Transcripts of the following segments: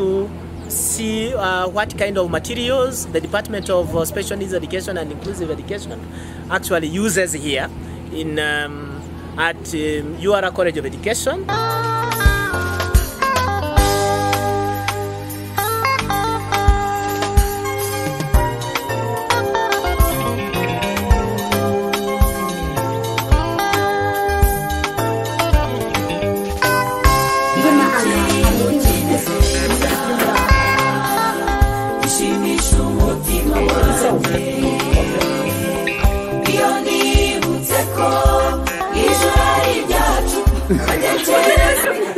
to see uh, what kind of materials the Department of uh, Special Needs Education and Inclusive Education actually uses here in um, at um, URA College of Education.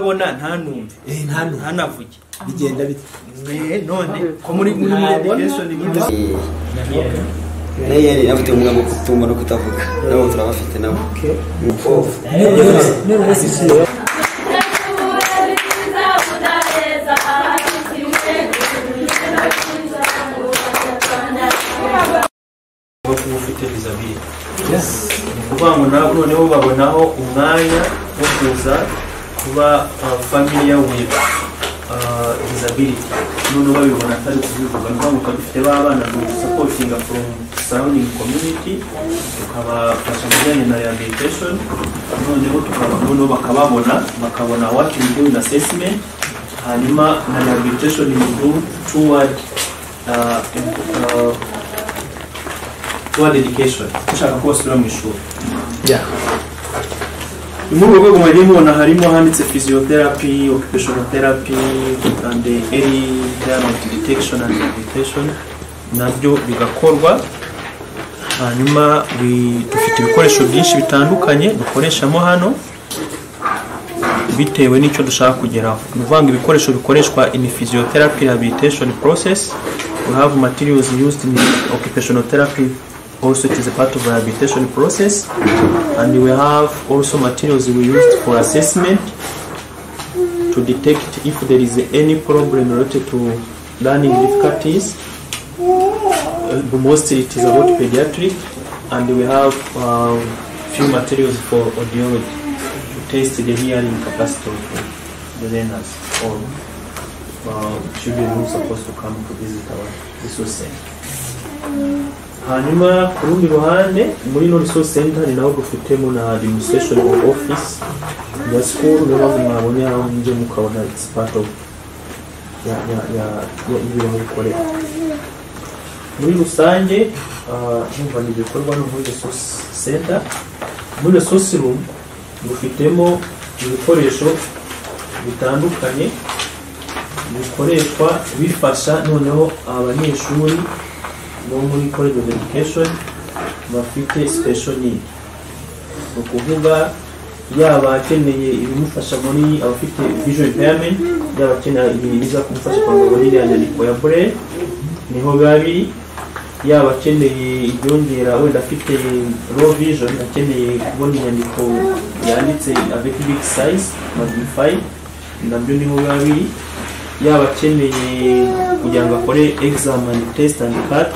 Ubona ntanumve ntanavuge bigenda bite? Eh, none. Ko muri muri muri education muri Reyeri afite ubumuga bwo kutumva no kutavuga. Nabo turabafite nabo. Wo kuba ufite disability ni ukuvuga ngo noneho babonaho umwanya wo kuza kuba uh, familiar with uh, disability. Noneho babibona atari kubivuga ni ukuvuga dufite ba bana du supportinga from surrounding community tukabafasha mu bijyanye na rehabilitation. Noneho noneho bakababona bakabona what we do in assessment. Hanyuma na rehabilitation we do toward uh, toward education. Dushaka ko basubira mu ishuri. Ni muri urwo rwego mwagiye mubona harimo handitse physiotherapy occupational therapy and early diagnostic detection and rehabilitation. Nabyo bigakorwa hanyuma dufite ibikoresho byinshi bitandukanye dukoreshamo hano bitewe n'icyo dushaka kugeraho. Ni ukuvuga ibikoresho bikoreshwa in physiotherapy rehabilitation process. We have materials used in occupational therapy also it is a part of rehabilitation process and we have also materials we used for assessment to detect if there is any problem related to learning difficulties uh, mostly it is about pediatric and we have um, few materials for audiology to test the hearing capacity of the learners or uh, children who are supposed to come to visit our resource center. Hanyuma ku rundi ruhande muri no resource center ni naho dufitemo na administration of office ya school niyo mpamvu mwabonye aho nje mukabona it's part of ya ya ya bikorera muri rusange ah, numva ni ibikorwa no muri resource center. Muri resource room dufitemo ibikoresho bitandukanye bikoreshwa bifasha noneho abanyeshuri bo muri college of education bafite special need ni ukuvuga yaba akeneye ibimufasha muri abafite visual impairment yaba akeneye ibintu biza kumufasha kwanga muri iriya nyandiko ya braille ni ho biba biri yaba akeneye ibyongera wenda afite low vision akeneye kubona inyandiko yanditse avec big size magnified na byo ni ho biba biri yaba akeneye kugira ngo akore exam and test and cut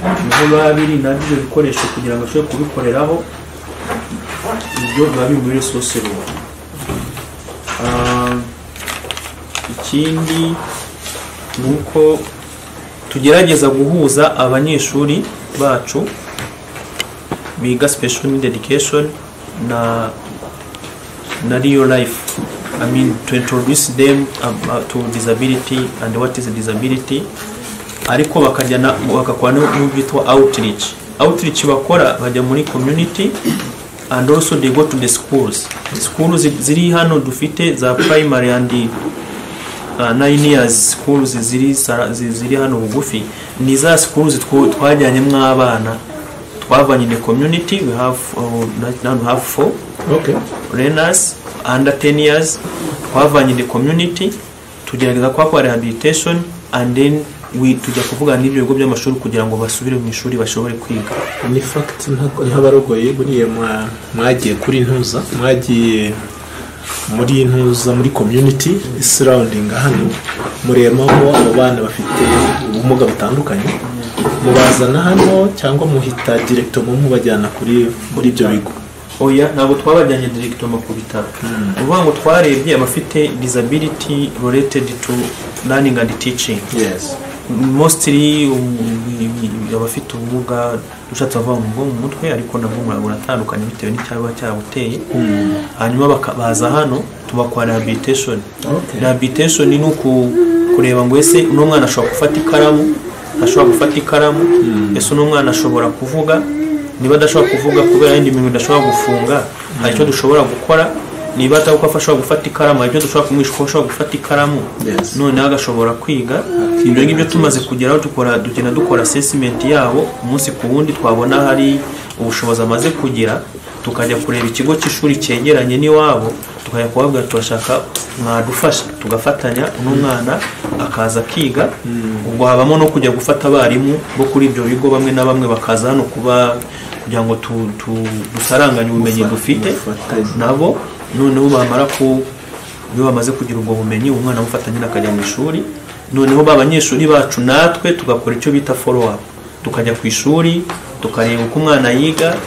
ni ho biba biri na byo ibyo bikoresho kugira ngo ashobore kubikoreraho ibyo biba biri muri resource room. Ah, ikindi ni uko tugerageza guhuza abanyeshuri bacu biga special need na na real life. I mean to introduce them about to disability and what is disability ariko bakajya bagakora n'ubyitwa outreach. Outreach bakora bajya muri community and also they go to the schools. Schools ziri hano dufite za primary and uh, nine years. Schools ziri, ziri hano bugufi. Ni za schools tw- twajyanyemo abana twavanye the community we have uh, now we have four. Okay. Learners under 10 years twavanye in the community tugerageza kuhakora rehabilitation and then we tujya kuvugana n'ibyo bigo by'amashuri kugira ngo basubire mu ishuri bashobore kwiga. Ni fact ntabwo ntabarogoye buriya mwa- mwagiye kuri ntuza mwagiye muri ntuza muri community surrounding hano murebamo abo bana bafite ubumuga butandukanye. Mubazana hano cyangwa muhita directo mu mubajyana kuri muri ibyo bigo. Oya ntabwo twabajyanye directoma ku bitaro ni ukuvuga ngo twarebye abafite disability related to learning and teaching. Yes. Mostly um, abafite ubumuga ushatse kuvuga ngo mu mutwe ariko nabwo bura- buratandukanye bitewe n'icyaba cyabuteye hanyuma baza hano tubakora rehabilitation. Rehabilitation ni uku kureba ngo ese uno mwana ashobora gufata ikaramu ashobora gufata ikaramu ese uno mwana ashobora kuvuga. Niba adashobora kuvuga kubera yindi mirimo idashobora gufunga hari icyo dushobora gukora niba atari uko ashobora gufata ikaramu hari ibyo dushobora kumwisha ko ashobora gufata ikaramu. Noneho agashobora kwiga. Ibyo ngibyo tumaze kugeraho dukora tugenda dukora assessment yabo umunsi ku wundi twabona hari ubushobozi amaze kugira tukajya kureba ikigo cy'ishuri cyegeranye n'iwabo tukajya kubabwira turashaka mwadufasha? Tugafatanya uno mwana akaza akiga. Ubwo habamo no kujya gufata abarimu bo kuri ibyo bigo bamwe na bamwe bakaza hano kuba kugira ngo dusaranganye ubumenyi dufite nabo noneho bamara ku iyo bamaze kugira ubwo bumenyi umwana amufatanya akajya mu ishuri noneho ba banyeshuri bacu natwe tugakora icyo bita follow up tukajya ku ishuri tukareba uko umwana yiga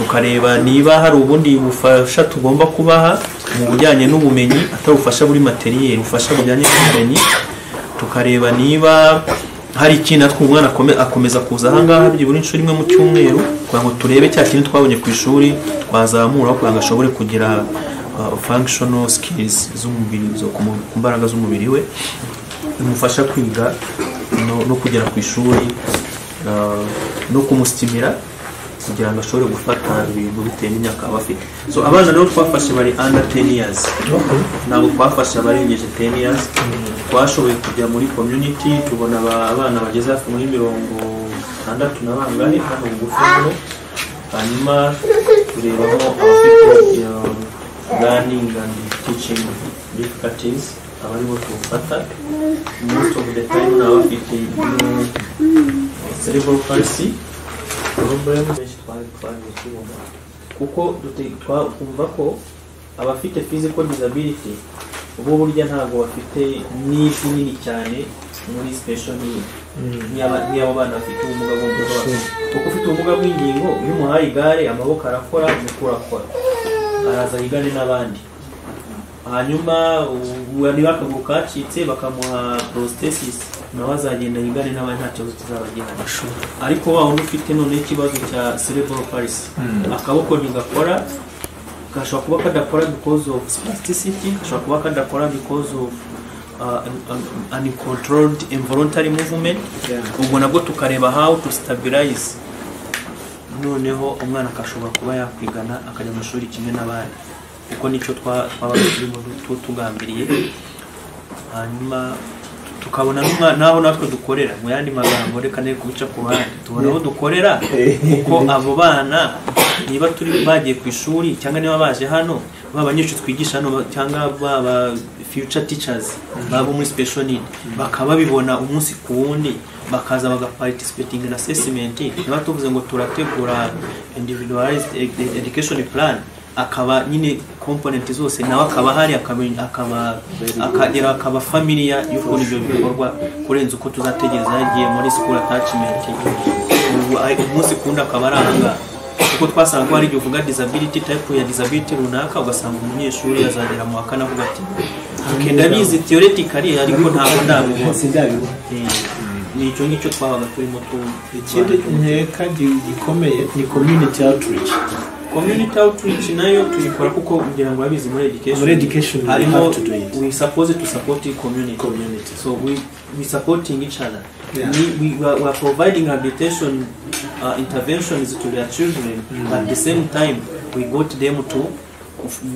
tukareba niba hari ubundi bufasha tugomba kubaha mu bijyanye n'ubumenyi atari ubufasha buri materiyeri ubufasha bujyanye n'ubumenyi tukareba niba hari ikintu natwe umwana akome- akomeza kuza ahangaha byibura inshuro imwe mu cyumweru kugira ngo turebe cya kintu twabonye ku ishuri twazamura kugira ngo ashobore kugira uh, functional skills z'umubiri ku mbaraga z'umubiri we bimufasha kwiga no, no kugera ku ishuri uh, no kumusitimira kugira ngo ashobore gufata ibintu bitewe n'imyaka aba afite. So abana rero twafashe bari under 10 years. Ntabwo twafashe abarengeje 10 years. Twashoboye kujya muri community tubona aba- abana bageze hafi muri mirongo itandatu na bangahe hano bugufi hanyuma turebamo abafite learning and teaching difficulties aba ari bo tuwufata most of the time ni abafite uh, cerebral palsy problem benshi twari twaje tubona kuko twumva ko abafite physical disability bo burya ntabwo bafite n'ijwi nini cyane muri special need nk'iyaba- nk'iy'abo bana bafite ubumuga bw'umutwe kuko ufite ubumuga bw'ingingo iyo umuhaye igare amaboko arakora umutwe urakora. Araza yigane n'abandi. Hanyuma niba akaguru kacitse bakamuha prosthesis. Nawe azagenda yigane n'abandi nta kibazo kizaba gihari. Ariko wa wundi ufite noneho ikibazo cya cerebral palsy. Akaboko ntigakora gashobora kuba kadakora because of spasticity gashobora kuba kadakora because of uh, un- un- uncontrolled involuntary movement. Ubwo nabwo tukareba how to stabilize. Noneho umwana akashobora kuba yakwigana akajya mu ishuri kimwe n'abandi. Kuko ni cyo twa- twabaga turimo tu- tugambiriye. Hanyuma tukabona n'aho natwe dukorera. Mu yandi magambo reka ne kubica ku ruhande. Tubona aho dukorera kuko abo bana niba turi bagiye ku ishuri cyangwa niba baje hano baba abanyeshuri twigisha hano cyangwa baba future teachers baba muri special need. Bakaba babibona umunsi ku wundi bakaza bagaparticipating in assessment. Niba tuvuze ngo turategura individualized ed- ed- education plan akaba nyine component zose nawe akaba hari akaba- akaba akagera akaba familiar y'ukuntu ibyo bikorwa kurenza uko tuzategereza. Yagiye muri ubu ari- umunsi kundi akaba ari ahangaha kuko twasanga hari igihe uvuga disability type ya disability runaka ugasanga umunyeshuri azagera mu wa kane avuga ati "Okay, ndabizi theoretically ariko ntabwo ndabibona ni icyo ngicyo twabaga turimo tu ikindi nkeka gi- gikomeye ni community outreach. Community outreach nayo tuyikora kuko kugira ngo babizi muri education Muri education, we harimo have to do it. we suppose to support the community Community. so we we supporting each other Yeah. we, we, are we are providing rehabilitation uh, interventions to their children at the same time we got them to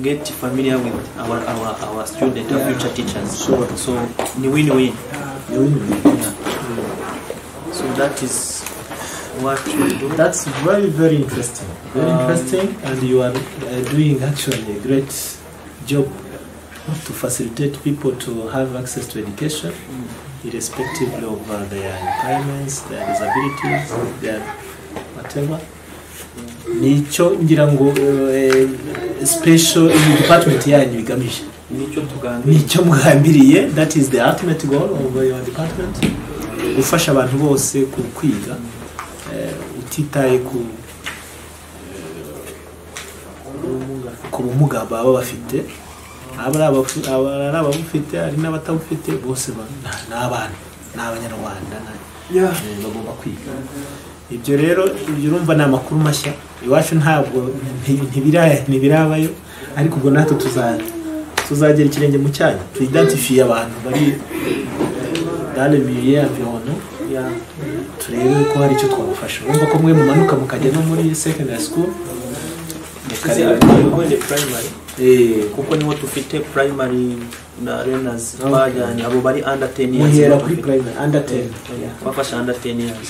get familiar with our our, our student our future teachers Sure. so ni win-win ni Win-win. so that is what you do. That's very, very interesting. Very Um, interesting, and you are uh, doing actually a great job to facilitate people to have access to education, irrespective of uh, their impairments, their disabilities, their whatever. nicyo ngira ngo uh, special department yanyu igamije nicyo mugambiriye. That is the ultimate goal of your department. Gufasha abantu bose kwiga. Eh, utitaye ku ku bumuga baba bafite. Ari ababufite hari n'abatabufite bose ni abana ni abanyarwanda eh, bagomba kwiga. Ibyo rero ibyo urumva ni amakuru mashya. Iwacu ntabwo nti- ntibira- ntibirabayo ariko ubwo natwe tuza- tuzagera ikirenge mu cyanyu. Tuidentifiye abantu bari dans le milieu environnement. Yeah. Turebe ko hari icyo twabafasha urumva ko mwe mumanuka mukajya no muri secondary school? Eh, kuko ni ho dufite primary na learners bajyanye. Abo bari under 10 years muhera kuri primary under 10 Yeah, bafasha under 10 years.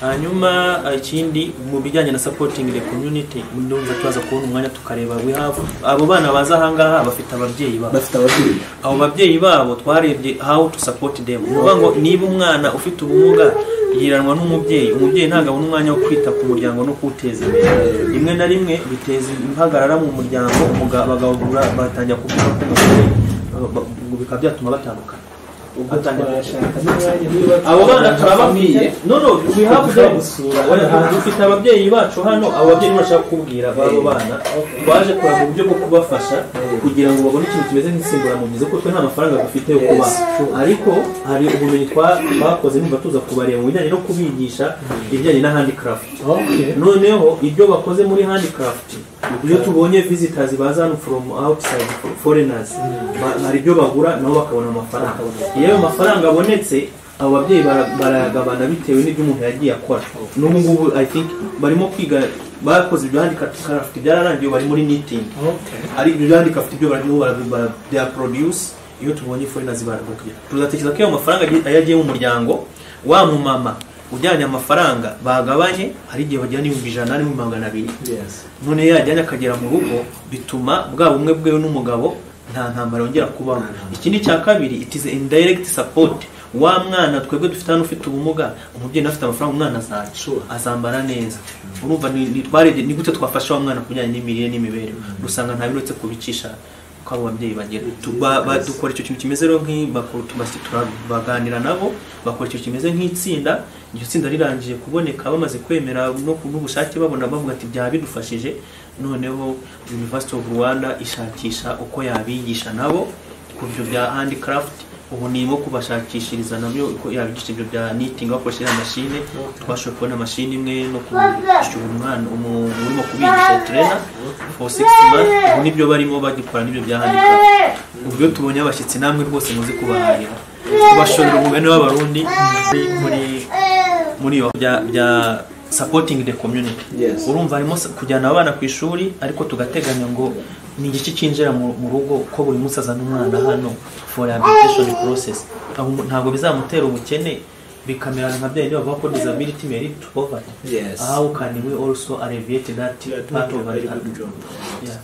Hanyuma ikindi mu bijyanye na supporting the community ndumva tubaza kubona umwanya tukareba. We have abo bana baza ahangaha bafite ababyeyi babo. Bafite ababyeyi. Abo babyeyi babo twarebye how to support them. Ngo niba umwana ufite ubumuga yiranwa n'umubyeyi. Umubyeyi ntabwo abona umwanya wo kwita ku muryango no kuwuteza imbere. Rimwe na rimwe biteza impagarara mu muryango bagahura batangira kuvuga ko umugore bikaba byatuma batandukana abo bana turabafite no no we have them dufite ababyeyi bacu hano. Abo babyeyi bashaka kubwira babo bana. Twaje kureba uburyo bwo kubafasha kugira ngo babone ikintu kimeze nk'insimburamugizi kuko twe nta mafaranga dufite yo kubaha. Ariko hari ubumenyi twa- twakoze numva tuza kubareba mu bijyanye no kubigisha ibijyanye na handicraft. Noneho ibyo bakoze muri handicraft iyo tubonye visitors baza hano from outside foreigners ba- hari ibyo bagura nabo bakabona amafaranga. Iyo ayo mafaranga abonetse abo babyeyi bara- barayagabana bitewe n'ibyo umuntu yagiye akora. N'ubu ngubu i think barimo kwiga bakoze ibyo handicraft byararangiye bari muri meeting. Okay. ari ibyo handicraft ibyo barimo bara- bara- they are produce iyo tubonye foreigners barabukira tuzatekereza ko ayo mafaranga ayo agiye mu muryango wa mumama ujyanye amafaranga bagabanye hari igihe bagira n'ibihumbi ijana n'ibihumbi magana abiri. None yajyanye akagera mu rugo bituma bwa bumwe bwewe n'umugabo nta ntambara yongera kubaho. Ikindi cya kabiri it is indirect support. Wa mwana twebwe dufite hano ufite ubumuga umubyeyi nawe afite amafaranga umwana azambara neza. Urumva ni ni- ni gute twafasha wa mwana ku bijyanye n'imirire n'imibereho? Dusanga nta biretse kubicisha ko abo babyeyi bagira dukora icyo kintu kimeze rero nk'i- bakora utubasi turabaganira nabo bakora icyo kimeze nk'itsinda iryo tsinda rirangiye kuboneka bamaze kwemera n'ubushake babona bavuga ati byaba bidufashije. Noneho University of Rwanda ishakisha uko yabigisha nabo ku byo bya handicraft. Ubu ni nko kubashakishiriza na byo yabigisha ibyo bya knitting bakoresheje amashine twashoboye kubona amashini imwe no kwishyura umwana umuntu urimo kubigisha trainer for six months. Ubu ni byo barimo bagikora n'ibyo bya handicraft. Ubwo tubonye abashyitsi namwe rwose muzi kubahahira kubashorera umugani w'abarundi muri- muri iyo bya the community Yes. urumva harimo kujyana abana ku ishuri ariko tugateganya ngo ni igiki cyinjira mu rugo ko buri munsi azana umwana hano for rehabilitation process ntabwo bizamutera ubukene bikamera nka bya bavuga ko disability to poverty Yes. how can we also alleviate that part of it. Yeah.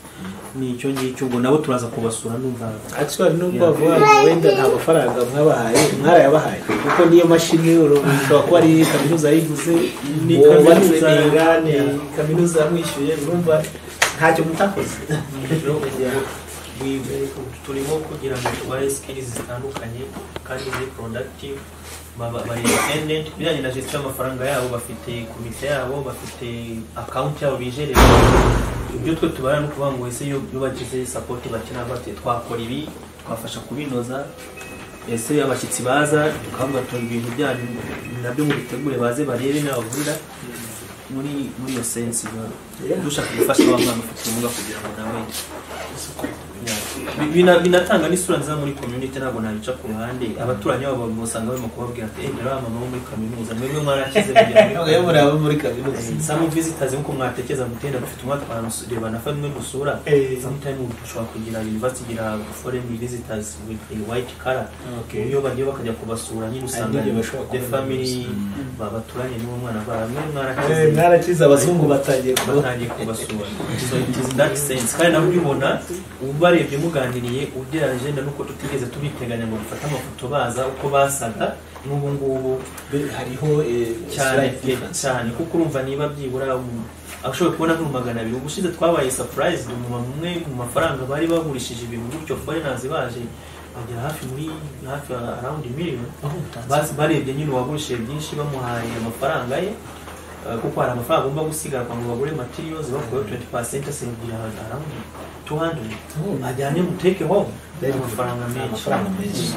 Ni icyo ngicyo ubwo nabo turaza kubasura numva actually nubwo bavuga wenda nta mafaranga mwabahaye mwarayabahaye. Kuko niyo mashini ushobora kuba ari kaminuza yayiguze Ni kaminuza- Yeah. kaminuza yamwishyuye urumva ntacyo mutakoze. Turimo kugira ngo tubahe skills zitandukanye kandi ziri baba bari independent ku bijyanye na gestion y'amafaranga yabo bafite komite yabo bafite account yabo bijerera ibyo twe tubara no kuvuga ngo ese iyo bagize support bakenera bati twakora ibi twafasha kubinoza ese abashyitsi baza tukavuga tuba ibintu byanyu na byo mubitegure baze barebe n'abavurira muri muri iyo sense. Ba- dushaka gufasha wa mwana ufite ubumuga kugira ngo nawe binatanga n'isura nziza muri community ntabwo nabica ku ruhande. Abaturanyi babo musanga barimo kubabwira ati rero mama wo muri kaminuza. Mwebwe mwarakize muri abo muri kaminuza. Some visitors nk'uko mwatekereza mutenda mufite umwaka twanareba na famwe musura Eh. sometime ushobora kugira university igira foreign visitors with a white color. Iyo bagiye bakajya kubasura nyine usanga the family gusa. ba- baturanye n'uwo mwana bara mwe Eh, mwarakize mwarakize abazungu batangiye kuba batangiye kubasura. So it is that sense. Kandi nawe ubibona ubarebye muganiriye ugereranyije na nuko tutigeze tubiteganya ngo dufate amafoto baza uko basaga n'ubu ngubu hariho eh, cyane cyane. Kuko urumva niba byibura um- ashoboye kubona nko mu magana abiri. Ubushize twabaye surprise umumama umwe mu mafaranga bari bagurishije ibintu gutyo foreigners baje bagera hafi muri hafi around million. Basi barebye nyine uwagurishije byinshi bamuhaye amafaranga ye. Kuko hari amafaranga gusigara ngo bagure materials bakuyeho 20% asingira around 200 ajyane muteke home. Amafaranga menshi. Amafaranga menshi.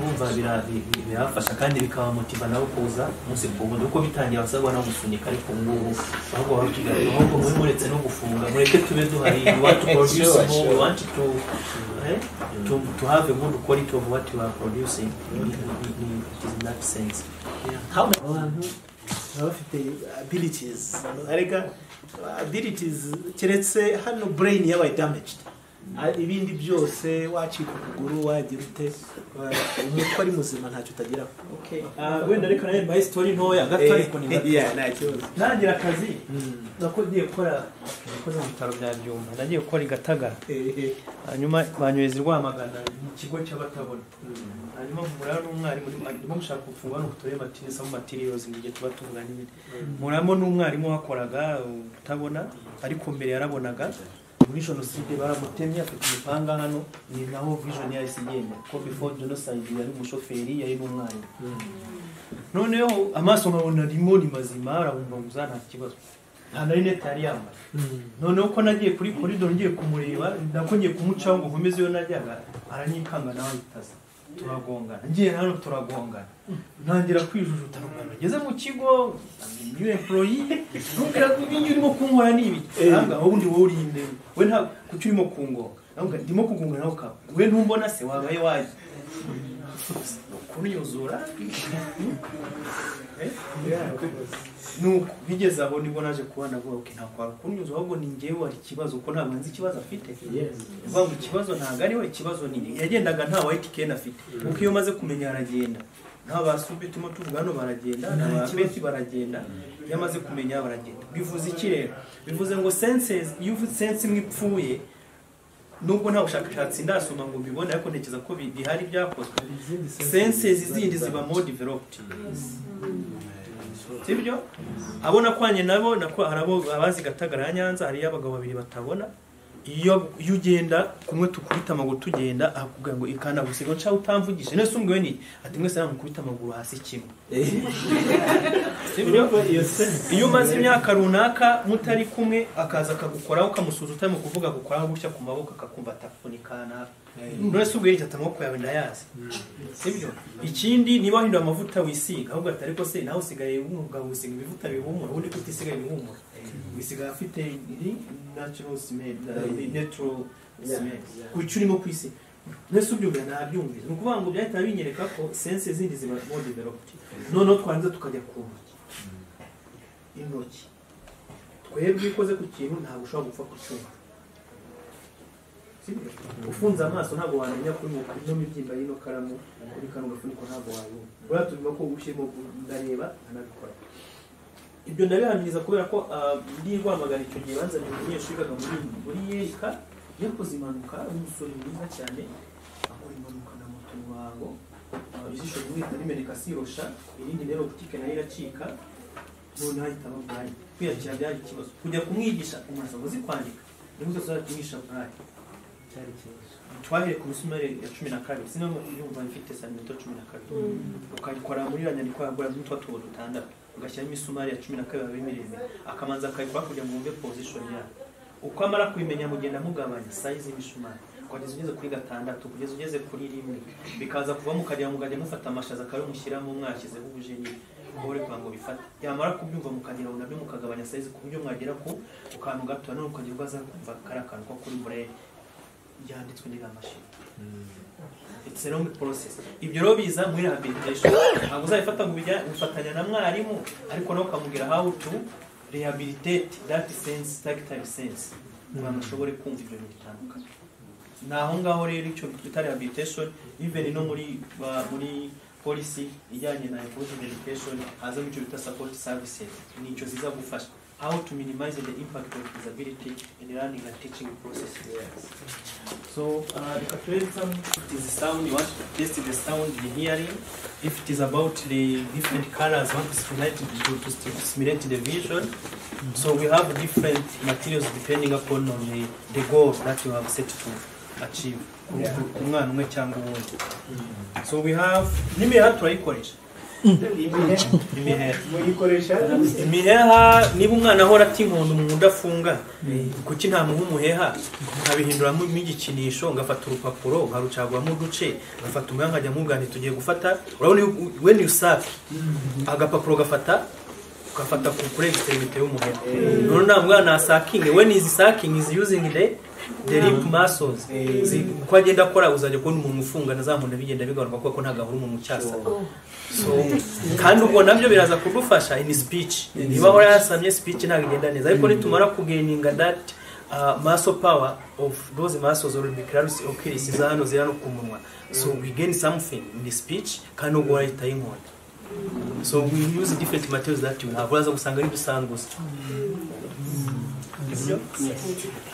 Urumva bira- bi- bi- birafasha kandi bikabamotiva nabo kuza umunsi ku wundi. Uko bitangiye abasabwa no gusunika ariko ngubu. Ahubwo ahubwo muri muretse no gufunga mureke tube duhari. We want to produce more. Want to eh, to, to have a good quality of what you are producing. Ni- it is in that sense. How many? Abantu baba bafite abilities arega abilities keretse hano brain yabaye damaged. Ibindi byose wacika ukuguru wagira ute? Umutwe ari muzima ntacyo utageraho wenda reka nawe mbaye sitori ntoya gato ariko ni gato ntangira akazi. Nako ngiye gukora nakoze mu bitaro bya byumba. Nagiye gukora i gatagara Eh, eh. hanyuma banyohereza i rwamagana mu kigo cy'abatabona hanyuma mpura n'umwarimu ndimo gushaka gufungwa no kutureba matinesi aho matiriyozi mu gihe tuba tuvugana n'ibindi muramo n'umwarimu wakoraga utabona ariko mbere yarabonaga. Muri jenoside baramutemye afite imipanga hano ni naho vision yahise igenda ko before genocide yari umushoferi yari n'umwarimu noneho amaso nkabona arimo ni mazima arabumva muza nta kibazo. Nta na rinete yari yambaye. Noneho ko nagiye kuri koridoro ngiye kumureba nako ngiye kumucaho ngo nkomeze iyo najyaga aranyikanga nawe ahitaza turagongana. Ngiye hano turagongana. Ntangira kwijujuta n'umwana ngeze mu kigo new employee. Ntumbwira ko ibintu urimo kunkora ni ibi ntabwo wowe undi wowe uri imbere we nta kuki urimo kungonga ntabwo ndimo kugunga nawe ukaba we ntumbona se? Wabaye waje? Kunyuzura nuko bigeze aho ni bwo naje kubona ngo okay ntabwo wari kunyuzura ahubwo ni njyewe wari ikibazo kuko ntabwo nzi ikibazo afite. Uvuga ngo ikibazo ntabwo ari we ikibazo ni yagendaga nta white cane afite. Kuko iyo umaze kumenya aragenda nta ba subi turimo tuvuga hano baragenda nta ba beti baragenda. Iyo amaze kumenya baragenda. Bivuze iki rero? Bivuze ngo senses iyo uvuze sense imwe ipfuye nubwo nta bushakashatsi ndasoma ngo mbibone ariko ntekereza ko bi- bihari byakozwe. Senses zindi ziba more developed. Sibyo abona kwanye nabo nako hari abo abazi gatagara ya nyanza hariyo abagabo babiri batabona. Iyo iyo ugenda kumwe tukubita amaguru tugenda akubwira ngo ikanda gusiga nca utamvugije. Nese umbwiwe ni? Ati mwese namukubita amaguru hasi kimwe. Sibyo iyo umaze imyaka runaka mutari kumwe akaza akagukoraho ukamusuza utarimo kuvuga agukoraho gutya ku maboko akakumva atafunikana. None se ubwo ati amaboko yawe ndayazi sibyo? Ikindi niba wahindura amavuta wisiga ahubwo ati ariko se nawe usigaye umugabo usiga ibivuta bihumura ubundi ko utisigaye ibihumura wisigaye afite natural smell uh, natural smell ku icyo urimo kwisiga mbese ubyumvira ntabyumvise ni ukuvuga ngo byahita binyereka ko sense zindi ziba more developed. Noneho twarangiza tukajya ku ntoki. Intoki. Twebwe iyo ukoze ku kintu ntabwo ushobora gupfa kucyumva ufunze amaso ntabwo wamenya mu ino mibyimba y'ino karamu kuri kano gafuniko ntabwo wayumva buriya tuvuga ko ushyirimo ndareba anabikora. Ibyo ndabihamiriza kubera ko ah, ndi rwamagana icyo gihe banzaniye umunyeshuri wigaga muri yerika yakoze impanuka umusore mwiza cyane akora impanuka na moto mu ruhango Ah, ijisho rimwe rihita rimeneka sirosha irindi rero butike na yo iracika none ahita ababwaye kwiyakira byari ikibazo. Kujya kumwigisha umuntu uzi kwandika niba uzasubira kumwisha burayi cyari ikibazo twahereye ku misumari ya cumi na kabiri. Sinaba yumva ifite santimetero cumi na kabiri. Ukayikora muri iriya nyandiko yagura muri twa tubo dutandatu. Ugashyiramo imisumari ya cumi na kabiri biba miremire akamanza akayikora kugira ngo wumve position yayo. Uko amara kubimenya mugenda mugabanya size y'imisumari. Kugeza ugeze kuri gatandatu kugeza ugeze kuri rimwe. Bikaza kuva mukajya mukajya mufata amashaza akabimushyiramo mwashyizeho ubujeni kore kugira ngo bifate. Yamara kubyumva mukagira ngo na byo mukagabanya size ku buryo mwagera ku kantu gato. None ukagira ubwo aza kumva kari akantu ko kuri burere byanditswe n'iriya mashini it's a long process. Ibyo rero biza muri rehabilitation. Ntabwo uzabifata ngo ubijya ufatanya na mwarimu ariko nawe ukamubwira how to rehabilitate that sense tactile sense. Kugira ngo ashobore kumva ibyo bintu bitandukanye. Ni aho ngaho rero icyo twita rehabilitation even no muri muri policy ijyanye na inclusive education hazamo icyo bita support services. Ni icyo ziza gufasha. How to minimize the impact of disability in learning and teaching process so uh, reka turebe some if it is sound you want to test the sound the hearing. If it is about the different colors want to stimulate to, to stimulate the vision. So we have different materials depending upon on the, the goal that you have set to achieve. Umwana umwe cyangwa uwundi. So we have n'imihanda turayikoresha imiheha niba umwana ahora ati inkondo umuntu udafunga kuki ntamuha umuheha? Nkabihinduramo igikinisho ngafata urupapuro nkarucaguramo uduce ngafata umuheha nkajya mubwira nti tugiye gufata. Urabona you suck agapapuro gafata ugafata ku kuri extremity y'umuheha. None nta mwana nasakinge when is sucking is using the the lip muscles. Uko agenda akora uzajya kubona umuntu ufunga na za nkunda bigenda bigabanuka kuko ntabwo ahura umuntu ucyasa so kandi ubwo nabyo biraza kudufasha in speech. Niba ahora yasamye speech. ntabwo igenda neza ariko nitumara kugeninga that uh, muscle power of those muscles orbicularis oculis za hano ziri hano ku munwa so we gain something in the speech kandi ubwo urahita y'inkota so we use different materials that you have. Uraza gusanga ari dusanzwe gusa Sibyo?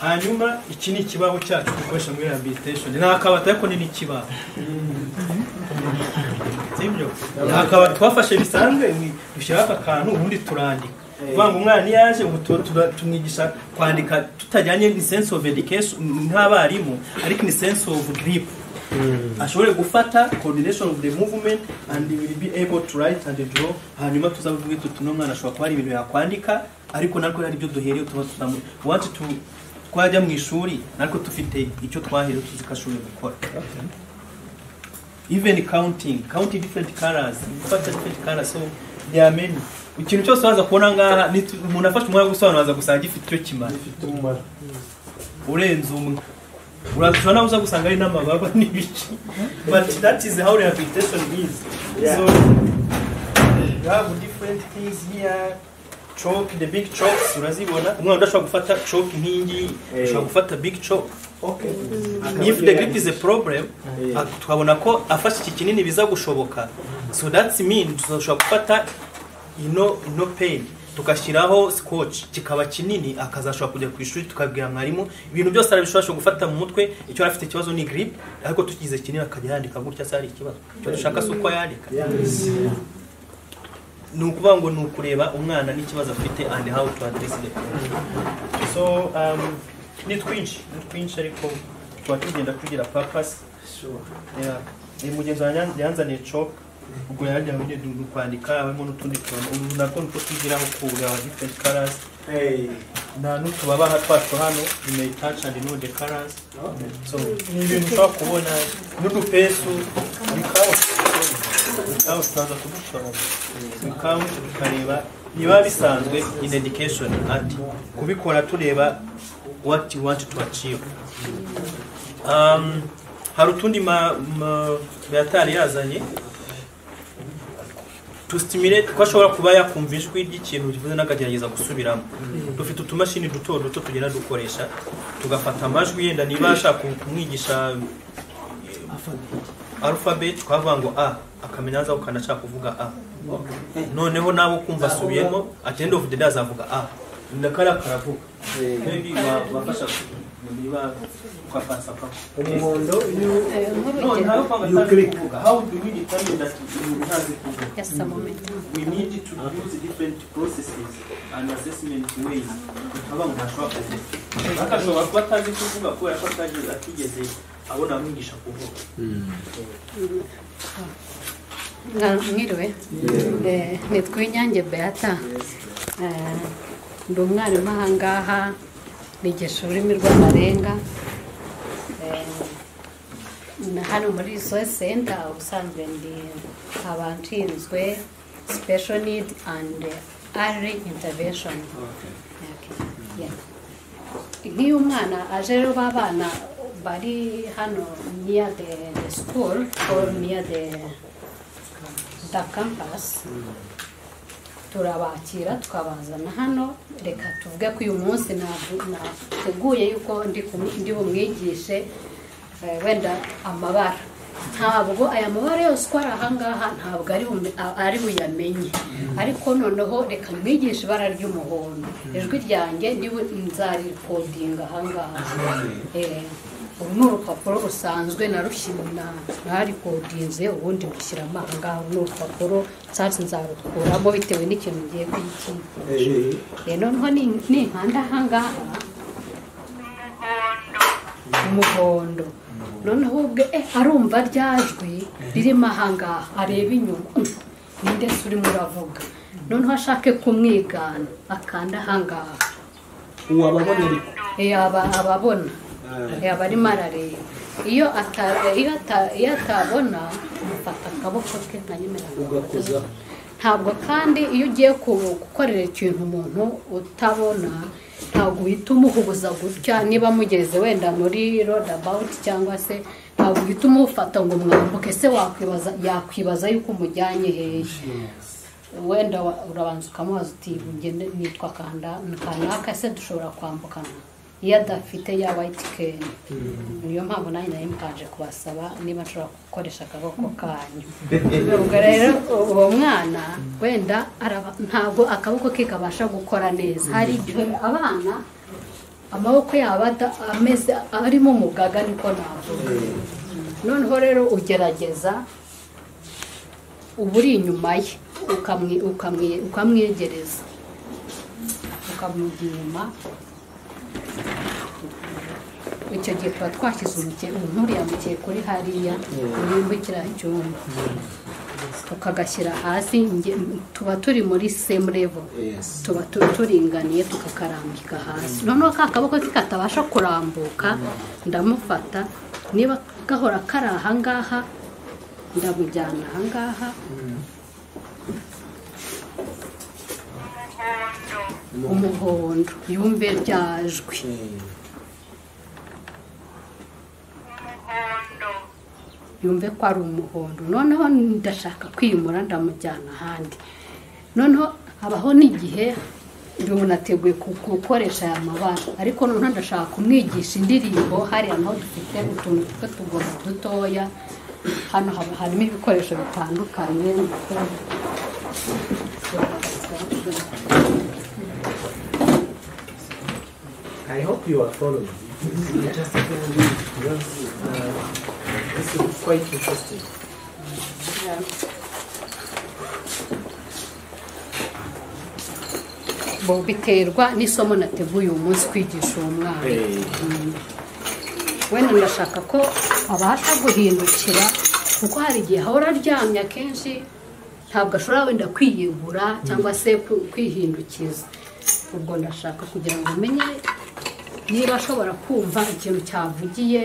hanyuma iki ni ikibaho cyacu dukoresha muri rehabilitation. Ni akabati ariko ni n'ikibaho. Sibyo ni akabati twafashe bisanzwe dushyiraho aka kantu ubundi turandika. Kuvuga ngo umwana iyo yaje ubu tumwigisha kwandika tutajyanye ni sense of education nk'abarimu ariko ni sense of grip. Ashobore gufata coordination of the movement and will be able to write and draw. Hanyuma tuzavuge tuti uno mwana ashobora kuba hari ibintu yakwandika ariko natwe hari ibyo duhereye tuba tutamu want to twajya mu ishuri natwe dufite icyo twahereye tuzi ko ashoboye gukora. Even counting counting different colors gufata different colors so there are many. Ikintu cyose waza kubona ngaha umuntu afashe umwanya wo gusobanura gusanga gifite icyo kimara. Urenze umwe. Urashobora nawe uza gusanga ari n'amababa n'ibiki but that is how rehabilitation is. So you have different things here. Chalk the big chalks urazibona? Umwana udashobora gufata chalk nk'ingi ushobora gufata big chalk. If the grip is a problem ah, tukabona ko afashe iki kinini biza gushoboka. So that's mean tuzashobora gufata ino pen tugashyiraho scotch kikaba kinini. Akazashobora kujya ku ishuri tukabwira mwarimu. Ibintu byose arabishobora gufata mu mutwe. Icyo afite ikibazo ni grip ariko tukize kinini akajya yandika gutya se hari ikibazo? Icyo dushaka si uko yandika. Ni ukuvuga ngo ni ukureba umwana n'ikibazo afite and how to address the problem so um, ni twinshi ni twinshi ariko tuba tugenda tugira. Eh, mugenzi wanjye yanzaniye chalk. Ubwo yajya mu kwandika habamo n'utundi tuntu ubu natwo nitwo twigiraho kureba different colors. Na n'utubabaha twacu hano you may touch and know the colors. So ni ibintu ushobora kubona n'udupesu bikawa bikawa turaza kudushora bikawa tukareba niba bisanzwe in education ati kubikora tureba what you want to achieve. Um, hari utundi ma, ma, yazanye. Tustimulate ko ashobora kuba yakumva ijwi ry'ikintu kivuze n'akagerageza gusubiramo. Dufite utumashini duto duto tugenda dukoresha tugafata amajwi yenda niba ashaka kumwigisha alphabet twavuga ngo a akamenya aza ukanashaka kuvuga a. Noneho nawe kumva asubiyemo at the end of the day azavuga a. Ndakara karavuga. Maybe umuhondo kwanga atazi kuvuga how do we determine that kuvuga Just a moment. we need to use different processes and assessment ways. Aba ngo ntashobora kuvuga akashobora kuba atazi kuvuga kubera ko atigeze abona amwigisha kuvuga. Mwiriwe Eh, nitwa Inyange Beata. Eh, ndi umwarimu aha ngaha nigisha ururimi rw'amarenga hano muri source center ubusanzwe ndi nkaba nshinzwe special need and early intervention. Nk'iyo umwana aje rero b'abana bari hano near the, school or near the the campus turabakira tukabazana hano. Reka tuvuge ko uyu munsi nateguye yuko ndi bumwigishe eh, wenda amabara. Ntabwo aya mabara yose uko ari ahangaha ntabwo ari buyamenye ariko noneho reka mwigishe ibara ry'umuhondo. Ijwi ryanjye nzarikodinga ahangaha uru ni urupapuro rusanzwe narikodinze ubundi mushyiramo ahangaha uru ni urupapuro nsatsi nzarukuramo bitewe n'ikintu ngiye noneho ni- ninkanda ahangaha umuhondo. Noneho ubwe eh, arumva rya jwi ririmo ahangaha areba inyuma. Mm. ninde se urimo uravuga? Noneho ashake kumwigana akanda ahangaha uwo ababona ariko? Eh, aba ababona. Eh, aba arimo arareba iyo ata- iyo ata- iyo atabona umufata akaboko ke nkanyemera. Ugakoza ntabwo kandi iyo ugiye gukorera ikintu umuntu utabona ntabwo uhita umuhubuza gutya. Niba mugeze wenda muri road about cyangwa se ntabwo uhita umufata ngo mwambuke. Se yakwibaza yuko umujyanye hehe wenda urabanza ukamubaza uti ngende nitwa kanda kanaka se dushobora kwambukana? Iyo adafite ya white cane. Niyo mpamvu nanjye nari mbanje kubasaba niba nshobora gukoresha akaboko kanyu. Ubwo rero uwo mwana wenda ntabwo akaboko ke kabasha gukora neza. Hari igihe abana amaboko yabo ameze arimo umugaga niko navuga. Noneho rero ugerageza uba uri inyuma ye ukamwegereza. Ukamujya inyuma icyo gihe tuba twashyize umuke nk'uriya muke kuri hariya urimbukira icyumba. Tukagashyira hasi tuba turi muri level. Yes. tuba tu- turinganiye tukakarambika hasi. Noneho ka kaboko ke katabasha kurambuka ndamufata. Niba gahora kari ahangaha ndamujyana ahangaha umuhondo yumve ryajwi yumve ko ari umuhondo noneho ndashaka kwimura ndamujyana ahandi. Noneho habaho n'igihe umuntu ateguye ku- gukoresha aya mabara. Ariko noneho ndashaka kumwigisha indirimbo hariya naho dufite utuntu tw'utugoma dutoya. Hano haba harimo ibikoresho bitandukanye. I hope you are following. Just because uh, this is quite interesting. bo biterwa n'isomo nateguye uyu munsi kwigisha uwo mwana Mm. wenda ndashaka ko abasha guhindukira kuko hari igihe ahora aryamye akenshi ntabwo ashobora wenda kwiyegura cyangwa se kwihindukiza ubwo ndashaka kugira ngo umenye niba ashobora kumva ikintu cyavugiye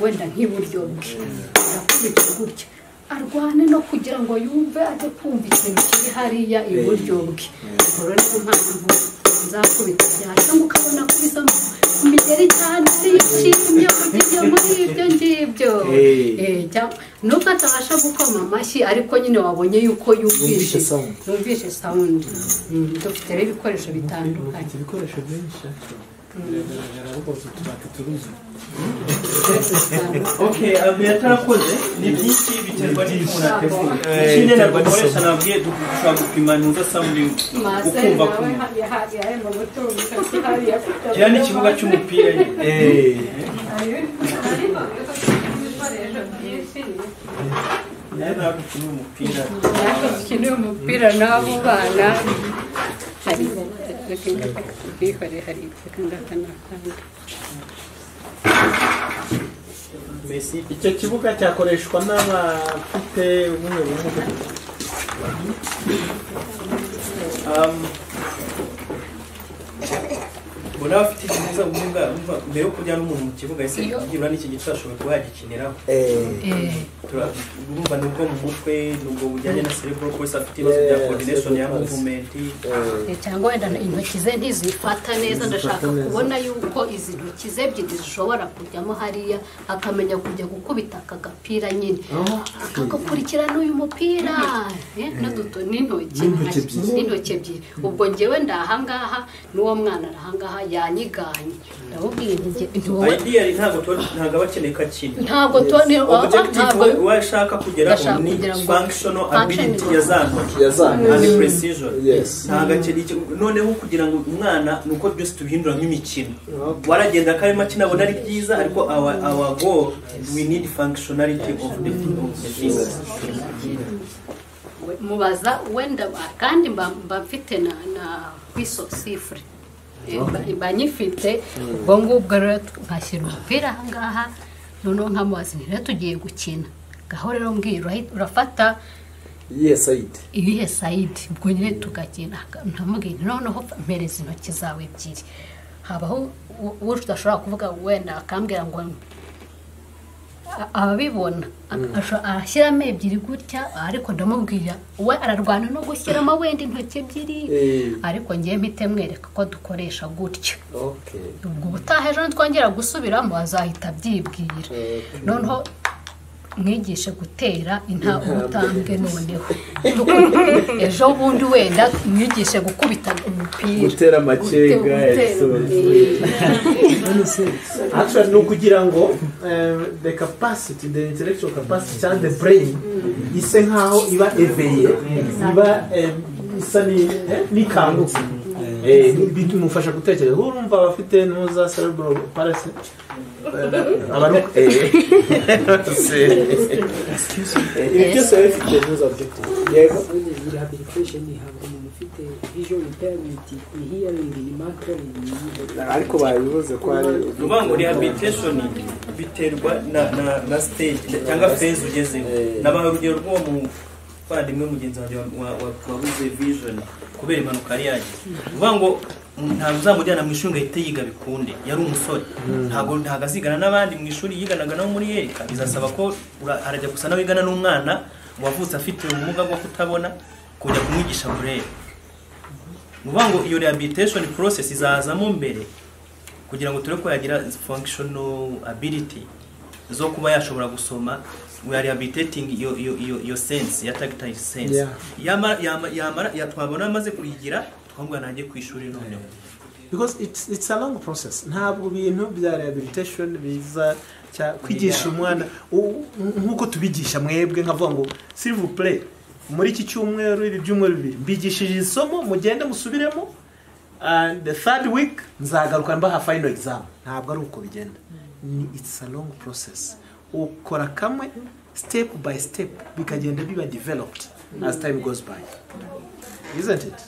wenda nk'iburyo. Bwe arakubita gutya. Arwane no kugira ngo yumve ajye kumva ikintu kiri hariya iburyo bwe. Ubwo rero niyo mpamvu nzakubita byari cyangwa ukabona kubisa ku migeri cyane yishimye kugira muri ibyo ngibyo. Eh. Nubwo atabasha gukoma amashyi ariko nyine wabonye yuko yumvishe Yumvishe sound. yumvishe sound. Mm, dufite rero ibikoresho bitandukanye. Ibikoresho byinshi biragaragara rwose utubati turuzuye okay abiri atarakoze ni byinshi biterwa n'ibyo umuntu ategura ikindi ntabwo dukoresha nabwiye dushobora gupima ntuza sounding ukumva kumva kiriya ni ikibuga cy'umupira ntabwo ukina umupira dukeneye umupira n'abo bana hari Messi. Icyo kibuga cyakoreshwa n'abafite ubumwe bumuga um, ubona abafite ikibuga ubumuga umva mbere yo kujyana umuntu mu kibuga ese byibura n'iki gice ashobora kuba yagikiniraho? Eh, Tura- urumva nubwo mu mutwe nubwo bujyanye na cerebral wese afite ibibazo bya Yeah, coordination ya movement. Eh, cyangwa wenda intoki ze ntizifata neza ndashaka kubona yuko izi ntoki ze ebyiri zishobora kujyamo hariya akamenya kujya gukubita aka gapira nyine. Akagakurikirana uyu mupira. Eh, n'uduto n'intoki. N'intoki ebyiri. n'intoki ebyiri. Ubwo ngewe ndi ahangaha n'uwo mwana ari ahangaha yanyiganye ntiwowe ideally ntabwo tuba ntabwo aba akeneye ko akina. Ntabwo ntabwo we ashaka kugeraho ni functional function ability ya za ntoki ya za and precision. Ntabwo akeneye noneho kugira ngo umwana ni uko byose tubihindura nk'imikino waragenda akarimo akina abona ari byiza ariko our, our goal we need functionality of the, things mubaza wenda kandi mba mfite na na wiso sifure mba- nyifite ubwo ngubwo rero nkashyira umupira ahangaha noneho nkamubaza nti rero tugiye gukina. Gaho rero mbwira urafata. Iyihe sayidi ibihe sayidi ubwo nyine tukagenda ntamubwira noneho mpereza intoki zawe ebyiri. Habaho udashobora kuvuga wenda akambwira ngo ababibona. Asho- arashyiramo ebyiri gutya ariko ndamubwira we ararwana no gushyiramo wenda intoki ebyiri Eh. ariko ngewe mpite mwereka ko dukoresha gutya. Ubwo ubutaha ejo nitwongera gusubiramo azahita abyibwira. Noneho mwigishe gutera inta ubutambwe noneho. Ejo bundi wenda mwigishe gukubita umupira. Gutera amacenga ni ukugira ngo eh, the capacity the intellectual capacity cyangwa the brain ise nkaho iba eveye iba eh, isa ni n'ikangutse Eh, bimufasha gutekereza urumva abafite nuza cerebral? Eh, eh, ibi byose biba bifite nuza objective yego ni ni ni ariko babivuze ko ari ni ukuvuga ngo rehabilitation biterwa na na na stage cyangwa phase ugezeho. Nabaha urugero rw'uwo muvandimwe mugenzi wanjye wa- wa- wa- wabuze vision kubera impanuka yari yagize. Ni ukuvuga ngo ntabwo uzamujyana mu ishuri ngo ahite yiga bikunde. Yari umusore. Ntabwo ntabwo azigana n'abandi mu ishuri yiganaga nabo muri yereka bizasaba ko ura- arajya gusa nawe wigana n'umwana wavutse afite ubumuga bwo kutabona kujya kumwigisha burere ni ukuvuga ngo iyo rehabilitation process izazamo mbere kugira ngo turebe ko yagira functional ability zo kuba yashobora gusoma we are rehabilitating iyo iyo iyo iyo sense ya tactile sense. Yeah. yamara yama- yamara ya- twabona amaze kuyigira twamubwira najye ku ishuri noneho because it's, it's a long process. Ntabwo ibintu bya rehabilitation biza kwigisha umwana. Nk'uko tubigisha mwebwe nkavuga ngo s'il vous plaît muri iki cyumweru ibi byumweru bibiri. Mbigishije isomo mugende musubiremo and the third week nzagaruka mbaha final exam. Ntabwo ari uko bigenda. Ni it's a long process. Ukora kamwe step by step bikagenda biba developed as time goes by. Isn't it?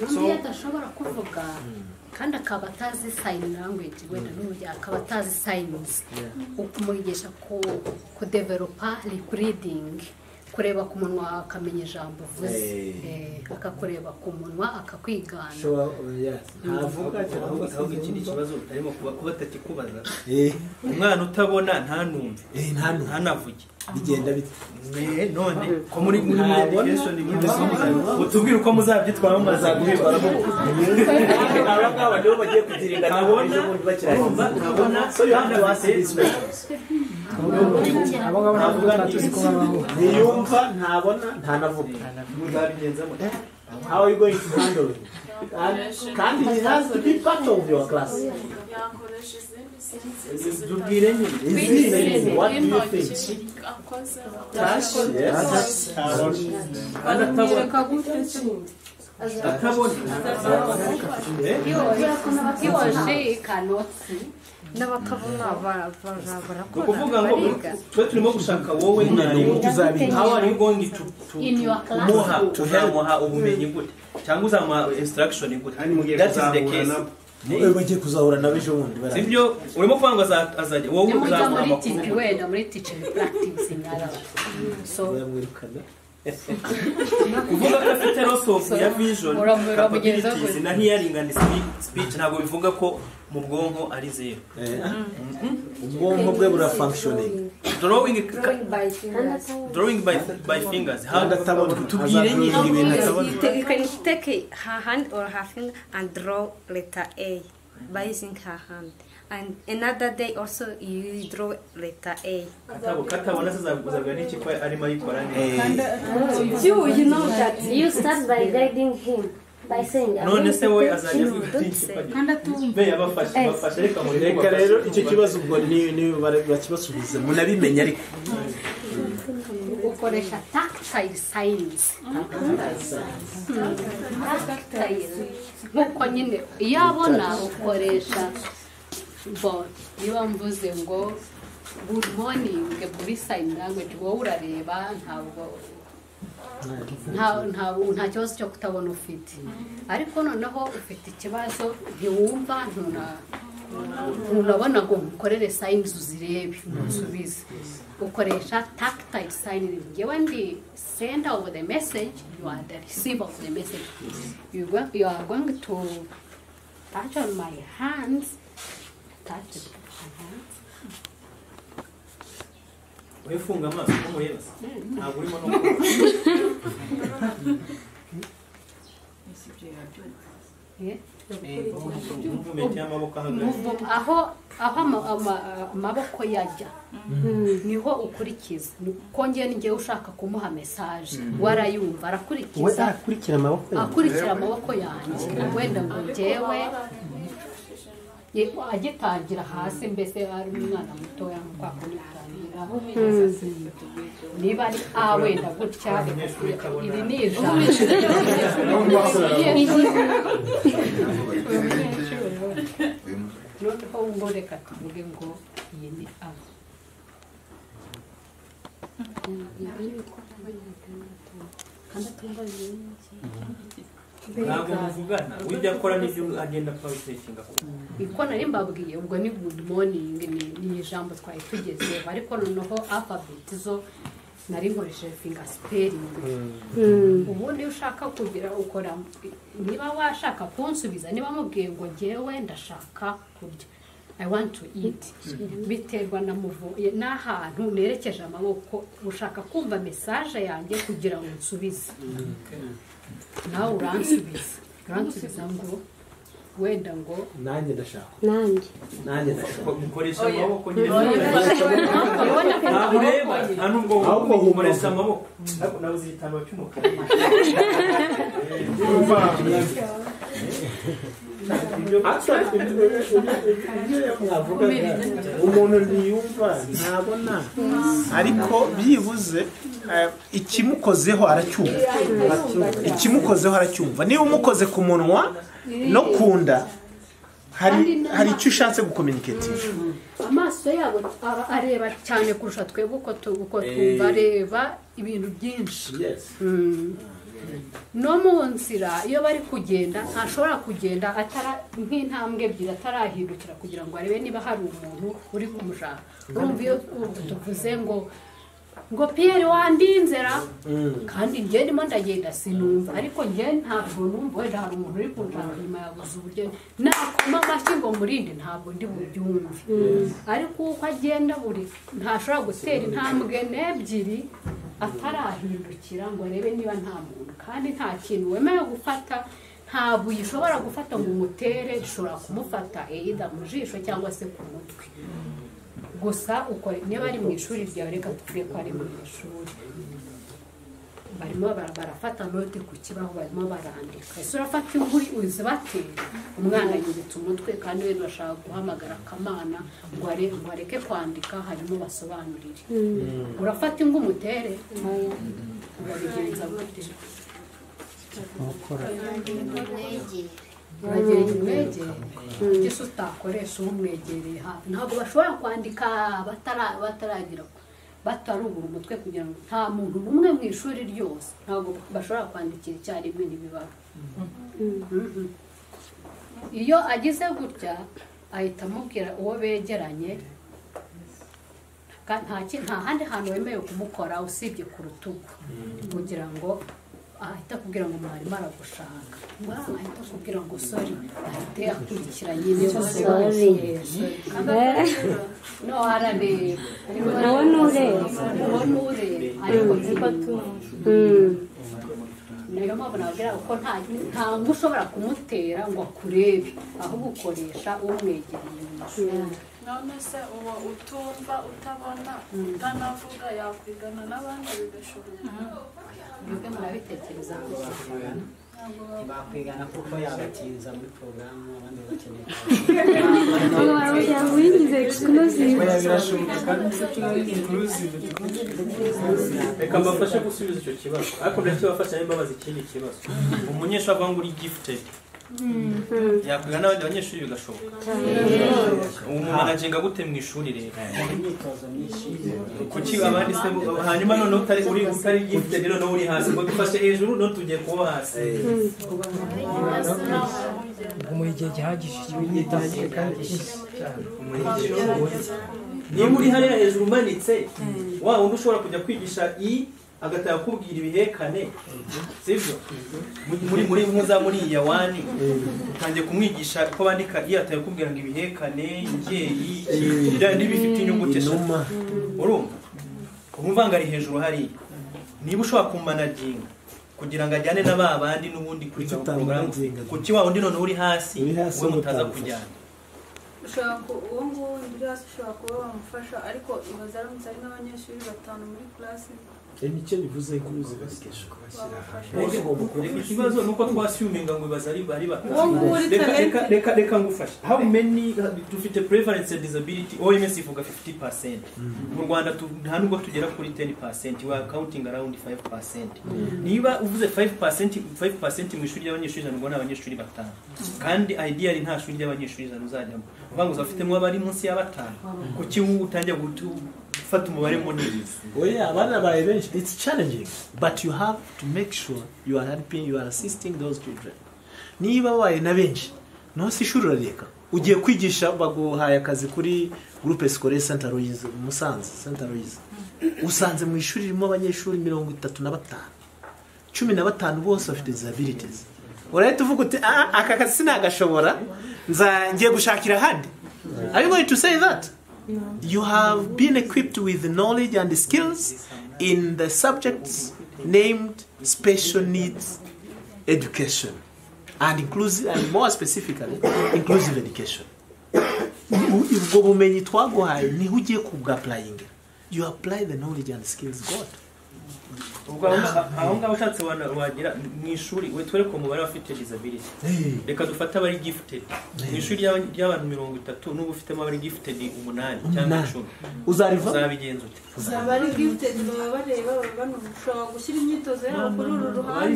N'undi adashobora kuvuga kandi akaba atazi sayini language wenda n'urugero akaba atazi sayinizi umwigisha kudeveropa riburidingi kureba ku munwa akamenya ijambo uvuze Eh. Akakureba ku munwa akakwigana. Ntavuga ahubwo ahubwo ikindi kibazo utarimo kuba kuba atakikubaza. Eh, umwana utabona ntanumve. Eh, ntanavuge. Bigenda bite Eh, none ko muri muri mutubwire uko muzabyitwara mumaze kubitwaramo aba ngaba nibo bagiye kugirinda nabo bundi bakirangiza Urumva, ntabona. these questions abo ngabo ntabwo tuzi ko babaho ntiyumva ntabona ntanavuga muzabigenzamo how are you going to handle it And- kandi he has to be part of your class think akoze Touch, yes. kandi atabona atabona kiyoje kanotsi n'abatabona barakora ukuvuga ngo twe turimo gushaka wowe mwarimu how are you going to to In your class. muha uzamuha ubumenyi gute cyangwa uzamuha instruction gute that is the case Eh, bagiye kuzahura nabo ejo bundi baraza. sibyo urimo kuvuga ngo aza- azajya wowe muri amakuru tiki wenda muri teaching practice nyaraba so Baramwirukana. kuvuga ko afite loss of ya capabilities gute? na hearing and speak- speech ntabwo bivuga ko mu bwonko ari zero. Eh, mm-hmm. Mm-hmm. ubwonko bwe burafunctioning drawing drawing by fingers. Drawing by by fingers. How kandi atabona tubwire nyine Azavuga ibintu atabona. you, can take her hand or her finger and draw letter A by using her hand. And another day also you draw letter A. Katabo- katabona se uzabwira n'iki ko arimo ayikora eh. neza you you know that You start by guiding him. by saying, I'm none se we azajya reka rero icyo kibazo ubwo ni ni bara- bakibasubize munabimenye ariko ukoresha signs tactile nk'uko nyine iyo abona ukoresha bo niba mvuze ngo good morning muri sign language wowe urareba ntabwo nta- kibazo cyo kutabona ufite. Ariko noneho ufite ikibazo ntiwumva ntuna urabona ngo nkorere sayinizi uzirebe ntusubize. Ukoresha tactile sign. Ngewe ndi sender of the message you are the receiver of the go, you are going to touch on my hands. Touch hands wifunga amaso ko mureba se ntabwo urimo no ahagaze. Muvu- aho aho ama- ama- amaboko yajya. Niho ukurikiza. Ko njye ngewe ushaka kumuha mesaje warayumva we arakurikiza arakurikira amaboko yawe akurikira amaboko yanjye. Wenda ngo njyewe. Ye- agitangira hasi mbese ari umwana mutoya nk'uko akunitangira niba ari a wenda gutya iri ni ijambo noneho ngo reka tuvuge ngo iyi ni a ntabwo muvugana. ujya akora n'ibyo agenda akabitekinga ku iko nari mbabwiye ubwo ni good morning ni, ijambo twari tugezeho ariko noneho alphabet zo nari nkoresheje finger spelling. Ubundi iyo ushaka kugira ukora niba washaka kunsubiza niba mubwiye ngo ngewe ndashaka kurya I want to eat. Biterwa na muvu n'ahantu nerekeje amaboko ushaka kumva mesaje yanjye kugira ngo nsubize. Nawe uransubiza uransubiza ngo wenda ngo. Nanjye ndashaka. Nanjye nanjye ndashaka. Mukoresha amaboko nyine. Ntabwo ureba. nta nubwo Ahubwo mukoresha wumva. amaboko. Ariko nabuze igitambaro cy'umukara. umuntu ntiyumva ntabona ariko byibuze eh, ikimukozeho aracyumva. Ikimukozeho aracyumva. Niba umukoze ku munwa no ku nda hari hari icyo ushatse gukominiketinga amaso yabo areba cyane kurusha twebwe uko twumva areba ibintu byinshi. Mm. No mu nzira iyo bari kugenda ntashobora kugenda atara nk'intambwe ebyiri atarahindukira kugira ngo arebe niba hari umuntu uri kumushaka urumva iyo tuvuze ngo ngo piyeri wandinzera kandi njye ndimo ndagenda sinumva. Ariko njye ntabwo numva wenda hari umuntu uri kunshaka nyuma yabuze uburyo. Nakoma amashyi ngo murinde ntabwo ndi bubyumve ariko uko agenda buri ntashobora gutera intambwe n'ebyiri atarahindukira ngo arebe niba nta muntu. Kandi nta kintu wemewe gufata nta buye ushobora gufata ngo umutere rishobora kumufata eyida mu jisho cyangwa se ku mutwe. Gusa niba ari mu ishuri ryawe reka tuvuge ko ari mu ishuri. Barimo bara- barafata note ku kibaho barimo barandika. Ese urafata inguri uzibatera umwana yubitse umutwe kandi we urashaka guhamagara akamana ngo are- ngo areke kwandika hanyuma basobanurire. Urafata ingo umutere urabigenza gute? Uragenda umwegere? Ese utakoresha umwegereye? Hafi ntabwo bashobora kwandika batara- bataragira batarubura umutwe kugira ngo nta muntu n'umwe mu ishuri ryose. Ntabwo bashobora kwandikira icyarimwe n'imibare Mhm. iyo agize gutya ahita amubwira uwo begeranye ka- nta handi hantu wemerewe kumukora usibye ku rutugu. Kugira ngo ahita akubwira ngo mwarimu aragushaka ah, ahita akubwira ngo sori ahite akurikira nyine Sorry. no arareba. Nawe nureba. uwo nureba. Ariko niko Mm. niyo mpamvu nabwira ko nta nta ngo ushobora kumutera ngo akurebe ahubwo ukoresha umwegereye mu ishuri none se uwo utumva utabona utanavuga yakwigana n'abandi bigashoboka mwebwe murabitekereza bakwigana kuko yabatinza muri porogaramu abandi bakeneye wigize exclusive. Reka mbafashe gusubiza icyo kibazo. Ariko mbere tubafasha n'imbabazi ikindi kibazo. Umunyeshuri avuga ngo uri gifted. Yakwiga n'abandi banyeshuri bigashoboka ubu umuntu agenga gute mu ishuri rero imyitozo myinshi kuki abandi se hanyuma noneho utari uri utari gifted noneho uri hasi ngo dufashe hejuru none tugiye kuba hasi umuha igihe gihagije gihagije kandi ukagerageza niba uri hariya hejuru umanitse wa wundi ushobora kujya kwigisha i agataha akubwira ibihekane. Sibyo Muri- muri muri nkuza muri iya wani utangiye kumwigisha ko bandika iyo ataye kubwira ngo ibihekane imbyeyi bindi bifite inyuguti eshatu. Urumva? Urumva ngo ari hejuru hariya niba ushobora kumanaginga kugira ngo ajyane na ba bandi n'ubundi kuri Kuki porogaramu kuki wa wundi noneho uri hasi we mutaza kujyana? Ushobora uwo nguwo uri hasi ushobora kuba wamufasha ariko ibaza aramutse ari nk'abanyeshuri batanu muri classe ni cyo bivuze inclusive education wabafasha Reka ikibazo ni uko twasiyuminga ngo bibaza ari bari uri reka ngufashe how many dufite prevalence ya disability? OMS ivuga 50% mu Rwanda tu- nta nubwo tugera kuri 10% we are counting around 5% niba uvuze 5% 5% mu ishuri ry'abanyeshuri ijana ubwo ni abanyeshuri batanu. Kandi ideally nta shuri ry'abanyeshuri ijana uzajyamo. Uvuga ngo uzafitemo abari munsi ya batanu kuki wowe utangiye gufata umubare munini oya abana bawe benshi it's challenging but you have to make sure you are helping you are assisting those children. Niba babaye na benshi no si ishuri urareka ugiye kwigisha baguhaye akazi kuri groupe scolaire Saint Aloys Musanze Saint Aloys usanze mu ishuri ririmo abanyeshuri mirongo itatu na batanu. Cumi na batanu bose bafite disabilities. Urahita uvuga uti "Ah, aka kazi sinagashobora ngiye gushakira ahandi. Are you going to say that? You have been equipped with knowledge and skills in the subjects named special needs education and inclusive and more specifically inclusive education. Bumenyi you apply the knowledge and skills god ubwo aho nga- aho ngaho ushatse wana- wagira mu ishuri we twereke umubare w'abafite disability. Reka dufate abari gifted. Mu ishuri ry'aba- ry'abantu mirongo itatu n'ubu ufitemo abari gifted umunani cyangwa icumi. Uzariva? Uzabigenza ute? Uzaba ari gifted baba bareba ushobora gushyira imyitozo yabo kuri uru ruhande.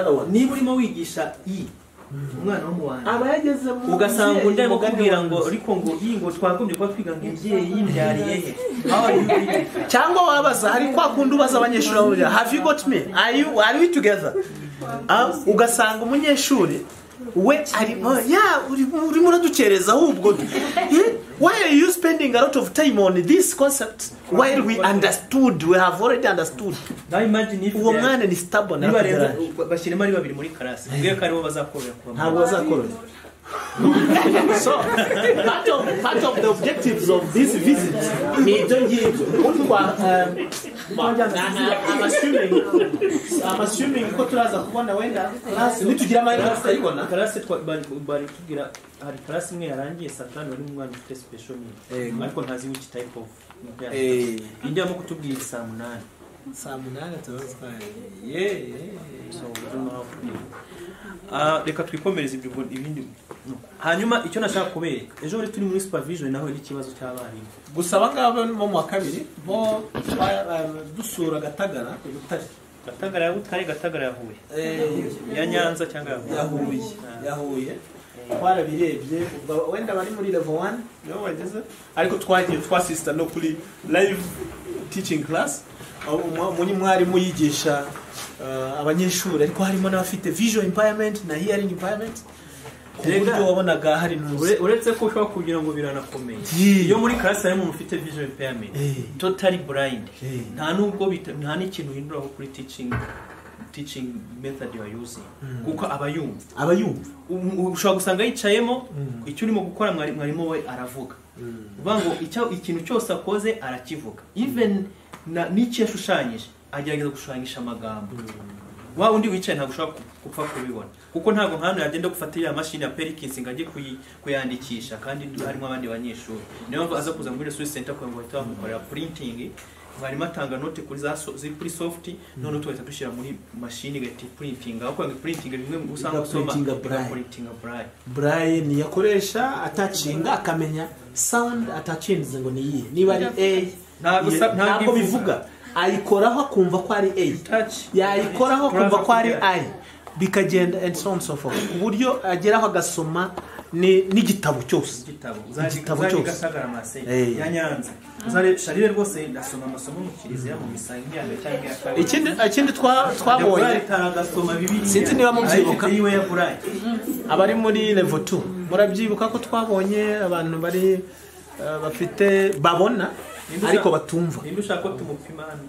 other one. Niba urimo wigisha i umwana wo mu wanjye aba yageze mu ugasanga undi arimo kubwira ngo ariko ngo iyi ngo twagombye kuba twiga ngo imbyeyi yimbyariye he? Cyangwa wabaza hari kwa kundi ubaza abanyeshuri have you got me? Are you are we together? Ah, ugasanga umunyeshuri we ari ya urimo uradukereza ahubwo Eh, why are you spending a lot of time on this concept while we understood we have already understood? Now imagine if uwo mwana ni stubborn bashyiremo ari babiri muri karasi ubwo ko aribo bazakorera kuba ntabwo bazakorora so part of, part of the objectives of this visit ni um, I'm assuming I'm assuming ko turaza kubona wenda class. Nitugira amahirwe tutayibona karasi twa- bari bari tubwira hari karasi imwe yarangiye satani wari umwana ufite special Yego. ariko ntazi which type of Eh. indi arimo kutubwira saa munani saa munani tuba twagiye. Ah, reka twikomereze ibyo ibindi. Hanyuma icyo nashaka kubereka ejo buri turi muri supervision naho n'ikibazo cy'abarimu gusa aba ngaba bo mu wa kabiri bo twa- um, dusura gatagara ku butare. Gatagara ya butare gatagara ya huye. Ya nyanza cyangwa ya huye. yahuye yahuye twarabirebye ubwo wenda bari muri level 1 nibo bageze ariko twagiye twasisita no kuri live teaching class. Mwarimu yigisha uh, abanyeshuri. Ariko harimo n'abafite visual impairment na hearing impairment. Ku buryo wabonaga hari Ure- ntuzi uretse ko ushobora kugira ngo biranakomeye. Iyo muri karasi harimo umuntu ufite visual impairment. Eh. totally blind. Nta nubwo bita- nta n'ikintu uhinduraho kuri teaching. Teaching method you are using. Kuko aba yumva. Aba yumva Um- um- ushobora gusanga yicayemo icyo urimo gukora mwari- mwarimu we aravuga. Uvuga ngo ikintu cyose akoze arakivuga. Even n'icyo yashushanyije agerageza gushushanyisha amagambo. Wa undi wicaye ntabwo ushobora gupfa kubibona. Kuko ntabwo nk'ahantu yagenda gufata iriya mashini ya perikisi ngo ajye kuyandikisha. Kandi harimo abandi banyeshuri. Niyo mpamvu aza kuza muri resource center kugira ngo bahite bamukorera printing. Mwarimu atanga note kuri za ziri kuri soft noneho tugahita dushyira muri mashini igahita printing. Aho kugira ngo printing bimwe usanga usoma. Igaprintinga braille. braille Brian. yakoresha atacinga akamenya sound atacinze ngo ni iyihe. Niba ari A Ntabwo bivuga. Ayikoraho akumva ko ari A. Yayikoraho akumva ko ari I. Bikagenda and so on so forth. Ku buryo ageraho agasoma n'igitabo cyose. Igitabo cyose. ya nyanza. Sharire rwose ndasoma amasomo mu kiliziya mu misa nk'iyambere cyangwa iya kabiri. Ikindi ikindi twa- twabonye Sinzi niba mubyibuka. Abari muri level 2 murabyibuka ko twabonye abantu bari eh, bafite babona ariko batumva. nimba ushaka ko tumupima hano.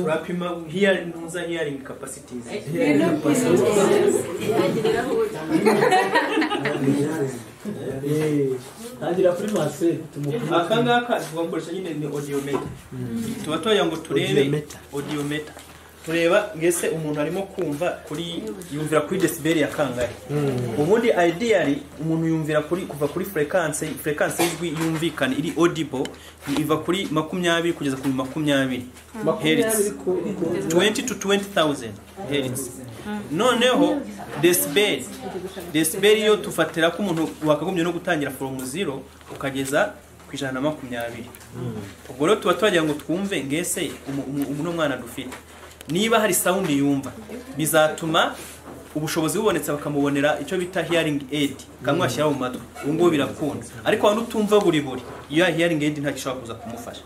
Turapima ntuza hearing capacities tangira kuri mase tumupima aka ngaka tugakoresha nyine ni audiometer tuba tugira ngo turebe Audiometer. Tureba ngese umuntu arimo kumva kuri yumvira kuri decibel ya kangahe. Ubundi ideally umuntu yumvira kuri kuva kuri frequency frequency y'ijwi yumvikana iri audible iva kuri makumyabiri kugeza kuri makumyabiri hertz. 20 to 20000 hertz. Noneho decibel. Decibel yo tufatira ko umuntu wakagombye no gutangira from zero ukageza ku ijana na makumyabiri. Ubwo rero tuba twagira ngo twumve ngese umu- umu- uno mwana dufite. Niba hari sound yumva bizatuma ubushobozi bubonetse bakamubonera icyo bita hearing aid. Kamwe ashyira mu matwi. Ubu ngubu birakunda. Ariko abantu utumva buri buri iyo ya hearing aid nta gishobora kuza kumufasha.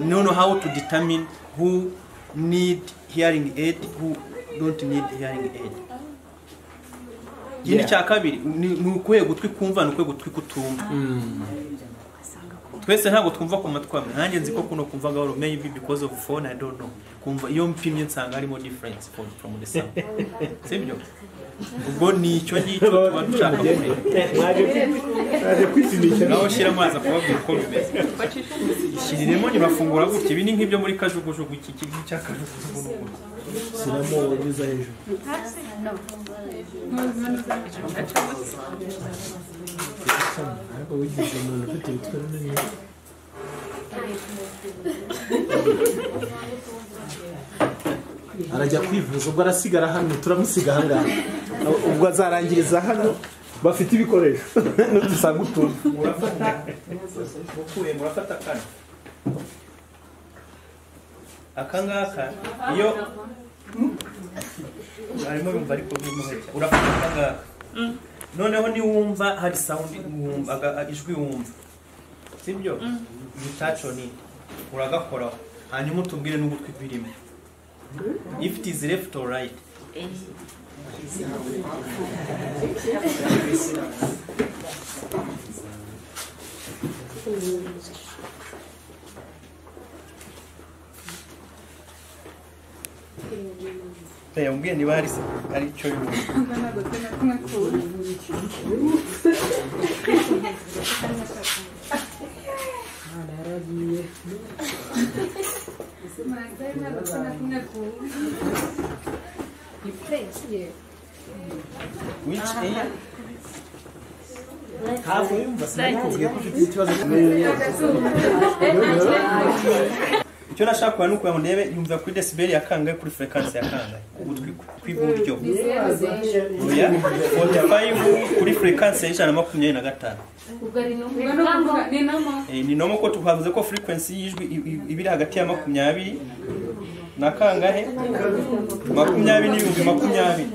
None how to determine who need hearing aid who don't need hearing aid. Ikindi cya kabiri. Ni ni ukuhe gutwi kumva ni ukuhe gutwi kutumva. Twese ntabwo twumva ku matwi amwe. Nanjye nzi ko kuno kumva gahoro. Maybe because of phone I don't know. Kumva iyo mpimye nsanga harimo difference from, from the sound sibyo ubwo ni icyo ngicyo tuba dushaka kumenya aje kwipimisha naho shyira amazi akubabwira uko bimeze. Shyiriremo ntibafungura gutya. Ibi ni nk'ibyo muri kajugujugu. Iki kiri cya shyiramo neza hejuru ariko wigize umuntu ufite ibitwe binini arajya kwivuza ubwo arasigara hano turamusiga ahangaha ubwo azarangiriza hano bafite ibikoresho dusanga utuntu murafata kano aka ngaka iyo harimo yumva ariko bimuhekera urafata aka ngaka? Noneho niwumva hari aga- ijwi wumva. Sibyo? You touch on it uragakoraho. Hanyuma utubwire n'ugutwi birimo if it is left or right. Reba umbwire niba hari ari cyo yumva which ear ntabwo yumva sinakubwiye ko ufite ikibazo icyo nashaka kubona ni ukugira ngo ndebe yumva kuri decibel ya kangahe kuri frequency ya kangahe. Ugutwi kw'iburyo oya? 45 kuri frequency y'ijana na makumyabiri na gatanu. Eh, ni nomo ko tuhavuze ko frequency y'ijwi iba iri hagati ya makumyabiri na kangahe? Makumyabiri n'ibihumbi makumyabiri.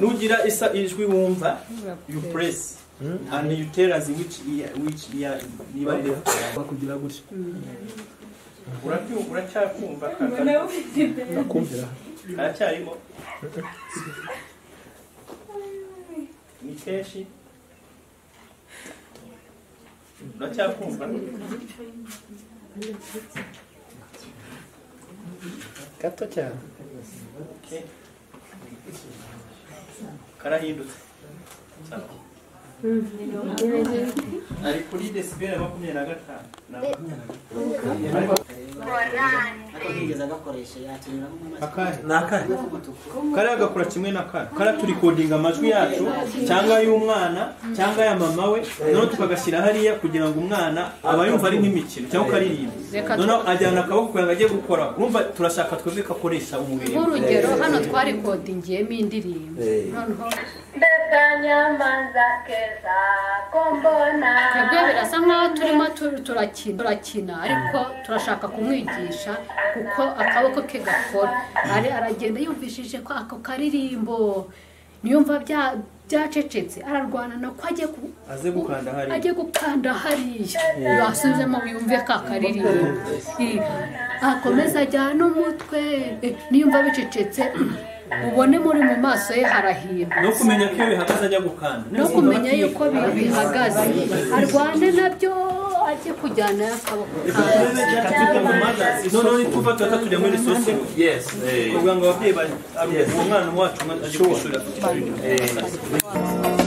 Nugira isa ijwi wumva you press. And you tell us which ear which ear niba ari left or right. kugira gutya Urabyumva- uracyakumva nakumvira karacyarimo ni kenshi uracyakumva gato cyane. Okay. karahindutse. Ari kuri desibeli makumyabiri na gatanu kariya gakora kimwe na kano kariya turikodinga amajwi yacu cyangwa ay'umwana cyangwa aya mama we noneho tukagashyira hariya kugira ngo umwana aba yumva ari nk'imikino cyangwa ukaririmba. Noneho ajyana akaboko kugira ngo ajye gukora. Urumva turashaka twebwe ko akoresha umubiri. Nk'urugero hano twarikodingiyemo indirimbo noneho twebwe birasa nkaho turimo tu- turakina ariko turashaka kumwigisha kuko akaboko ke gakora. Ari aragenda yumvishije ko ako karirimbo niyumva bya- byacecetse ararwana nako ajye ku- aze gukanda hariya. ajye gukanda hariya. Yasubizemo yumve ka karirimbo. Eh, akomeza ajyana umutwe. Eh, niyumva bicecetse. Ubone muri mu maso ye harahinda. No kumenya ko iyo bihagaze ajya gukanda. No kumenya yuko bi- bihagaze. Arwane na byo ajye kujyana akaboko noneho nituva tuza tujya muri risosi kugira ngo ababyeyi bari uwo mwana wacu ajye ku ishuri afite ishuri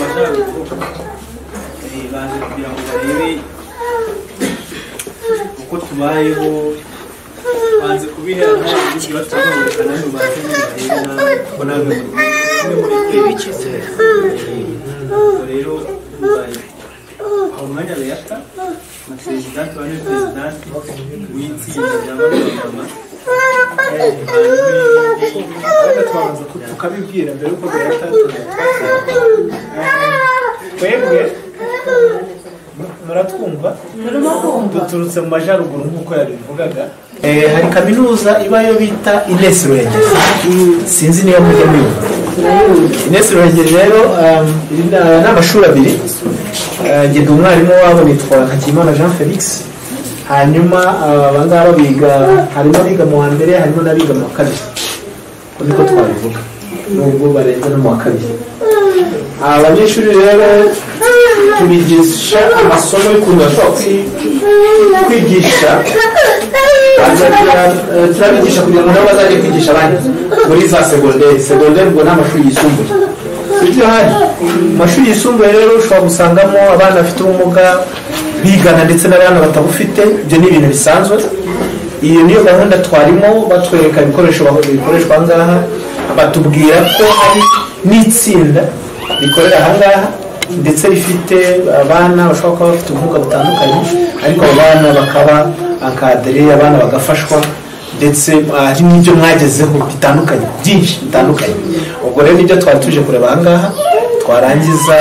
majyaruguru baje kugira ngo barebe uko tubayeho banze kubihera nta ibindi bashaka kwerekana ngo baze barebe ko namwe muri muri ubwo rero aho umwanya beyata na perezidanti wa perezidanti w'itsinda rya ku- tukabibwira mbere yuko twebwe mu- muratwumva duturutse mu majyaruguru nk'uko yabivugaga hari kaminuza ibayo bita ines ruhengeri sinzi niba mujya muyumva ines ruhengeri rero um, iri na- ni amashuri abiri. Uh, ndi umwarimu wabo nitwa hakimana jean felix hanyuma uh, abangaba biga harimo abiga mu wa mbere harimo n'abiga mu wa kabiri. Uko niko twabivuga. Nubwo barenze no mu wa kabiri. Aba banyeshuri rero tubigisha amasomo y'ukuntu bashobora kwi- kwigisha. Eh, turabigisha kugira ngo nabo bazajye kwigisha abandi. Muri za segonderi segonderi ubwo ni amashuri yisumbuye. Ibyo hari mu mashuri yisumbuye rero ushobora gusangamo abana bafite ubumuga bigana ndetse n'abana batabufite ibyo ni ibintu bisanzwe. Iyo niyo gahunda twarimo batwereka ibikoresho bikoreshwa aha ngaha batubwira ko hari n'itsinda rikorera aha ngaha ndetse rifite abana bashobora kuba bafite ubumuga butandukanye ariko abo bana bakaba akadere abana bagafashwa ndetse ah, hari n'ibyo mwagezeho bitandukanye byinshi bitandukanye. Ubwo rero ni byo twari tuje kureba aha ngaha twarangiza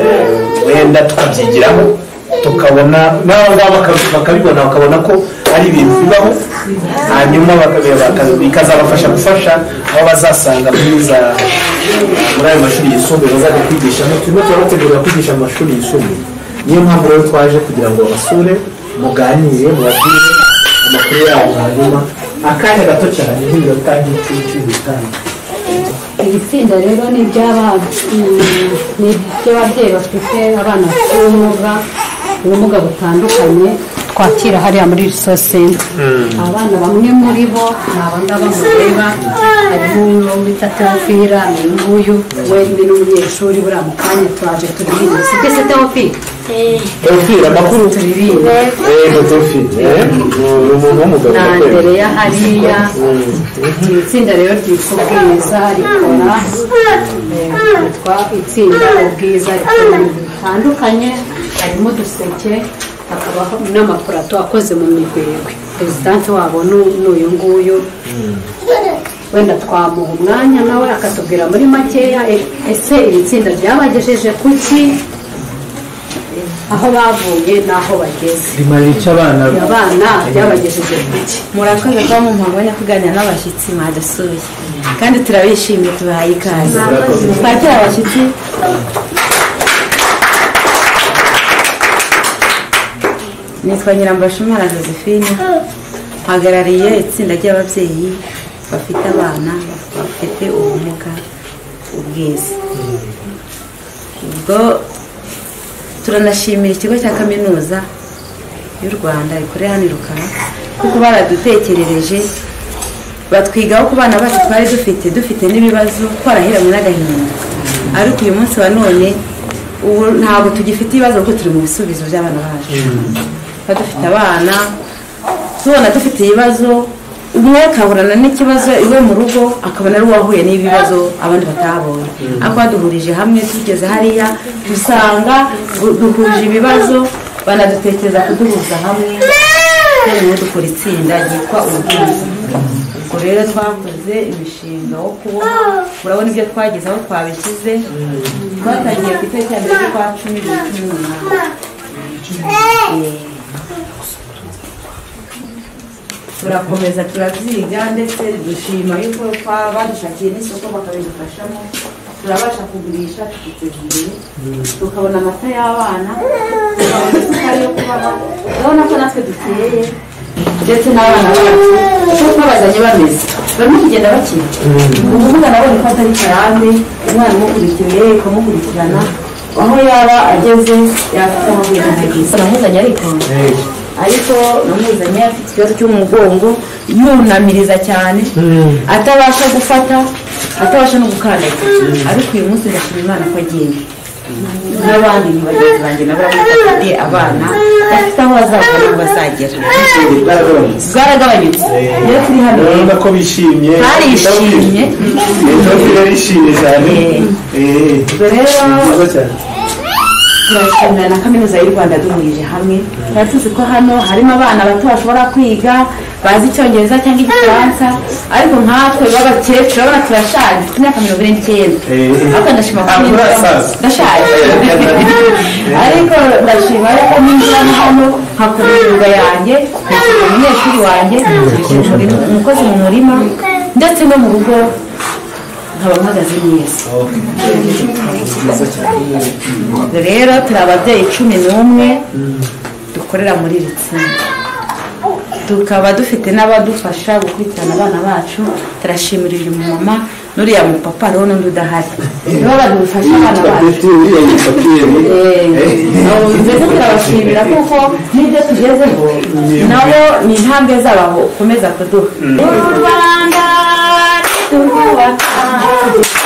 eh, wenda tukabyigiraho tukabona n'abo ngabo baka- bakabibona bakabona ko ari ibintu bibaho hanyuma bikazabafasha gufasha aho bazasanga muri ayo mashuri yisumbuye bazajya kwigisha turimo turabategurira kwigisha mu mashuri yisumbuye. Niyo mpamvu rero twaje kugira ngo basure muganire mubabwire amakuru yabo hanyuma akanya gato cyane nk'iminota nk'icumi n'itanu iri tsinda rero ni iry'ababyeyi bafite abana bafite ubumuga ubumuga butandukanye. Twakira hariya muri risosenta abana bamwe muri bo ni abangaba mureba harimo uwo bita teofira ni uyu nguyu we ni n'umunyeshuri buriya mu kanya turaje turirimbe si byo se teofira Teofile amakuru. Turirimbe eh, w'umugabo na ndakwemera. andereya hariya. Iri tsinda rero ryitwa ubwiza rikora eh, ryitwa itsinda ubwiza rikora ibintu bitandukanye. Harimo uduseke hakabaho n'amapurato akoze mu migwegwe perezidanti wabo ni- ni uyu nguyu. Wenda twamuha umwanya nawe akatubwira muri makeya. E- ese iri tsinda ryabagejeje kuki? Aho bavuye n'aho bageze. Rimara icyo abana abana ryabagejeje kuki? Murakoze kuba mu mpamvu yo kuganira n'abashyitsi mwadusuye kandi turabishimiye tubahaye ikaze. Twakira abashyitsi. Nitwa nyirambashumara josephine. Mpagarariye itsinda ry'ababyeyi bafite abana bafite ubumuga ubwiza. Ubwo turanashimira ikigo cya kaminuza y'u rwanda rikorera hano i rukara kuko baradutekerereje batwigaho ku bana bacu twari dufite dufite n'ibibazo twarahiranywe n'agahinda. Ariko uyu munsi wa none ubu ntabwo tugifite ibibazo kuko turi mu bisubizo by'abana bacu. Tuba dufite abana tubona dufite ibibazo umwe akahorana n'ikibazo iwe mu rugo akabona ari uwahuye n'ibibazo abandi batabonye ariko baduhurije hamwe tugeze hariya dusanga du- duhuje ibibazo banadutekereza kuduhuza hamwe. Noneho dukora itsinda ryitwa ubuvuzi ubwo rero twakoze imishinga wo kuboha. Murabona ibyo twagize aho twabishyize twatangiye ku itariki ya mbere z'ukwa cumi n'umunani. Turakomeza turabyiga ndetse dushima yuko badushakiye n'isoko bakabidufashamo turabasha kugurisha tukiteza imbere tukabona amata y'abana tukabona isukari yo kubaha urabona ko natwe dukeye ndetse n'abana bacu uko twabazanye bameze barimo kugenda bakina ukuvuga nabonye ko atari karande umwana umukurikiye ukamukurikirana aho yaba ageze yafite aho agenda ageze namuzanye ariko? Ariko namuzanye afite ikibazo cy'umugongo yunamiriza cyane atabasha gufata atabasha no gukandagira. Ariko uyu munsi ndashima imana ko agenda n'abandi ni bagenzi banjye nabo bafite abana? Bafite aho bazava n'aho bazagera. Bwaragabanyutse rero turi hano. urabona ko bishimye. Barishimye. Eh, ubwo rero turashimira na kaminuza y'u rwanda duhurije hamwe tuba tuzi ko hano harimo abana bato bashobora kwiga bazi icyongereza cyangwa igifaransa ariko nkatwe b'abakecuru urabona turashaje dufite imyaka mirongo ine n'icyenda ariko ndashima Ah, ndashaje ariko ndashima yuko ninjira hano nkakora imyuga yanjye umunyeshuri wanjye umukozi mu murima ndetse no mu rugo nkaba mpagaze neza rero turi ababyeyi cumi n'umwe dukorera muri iri tsinda. Tukaba dufite n'abadufasha gukurikirana abana bacu. Turashimira uyu mumama n'uriya mupapa hariho n'undi udahari. Nibo badufasha abana bacu. Eh, mbese turabashimira kuko n'ibyo tugezeho nabo ni intambwe zabo bakomeza kuduha. U rwanda turwubaka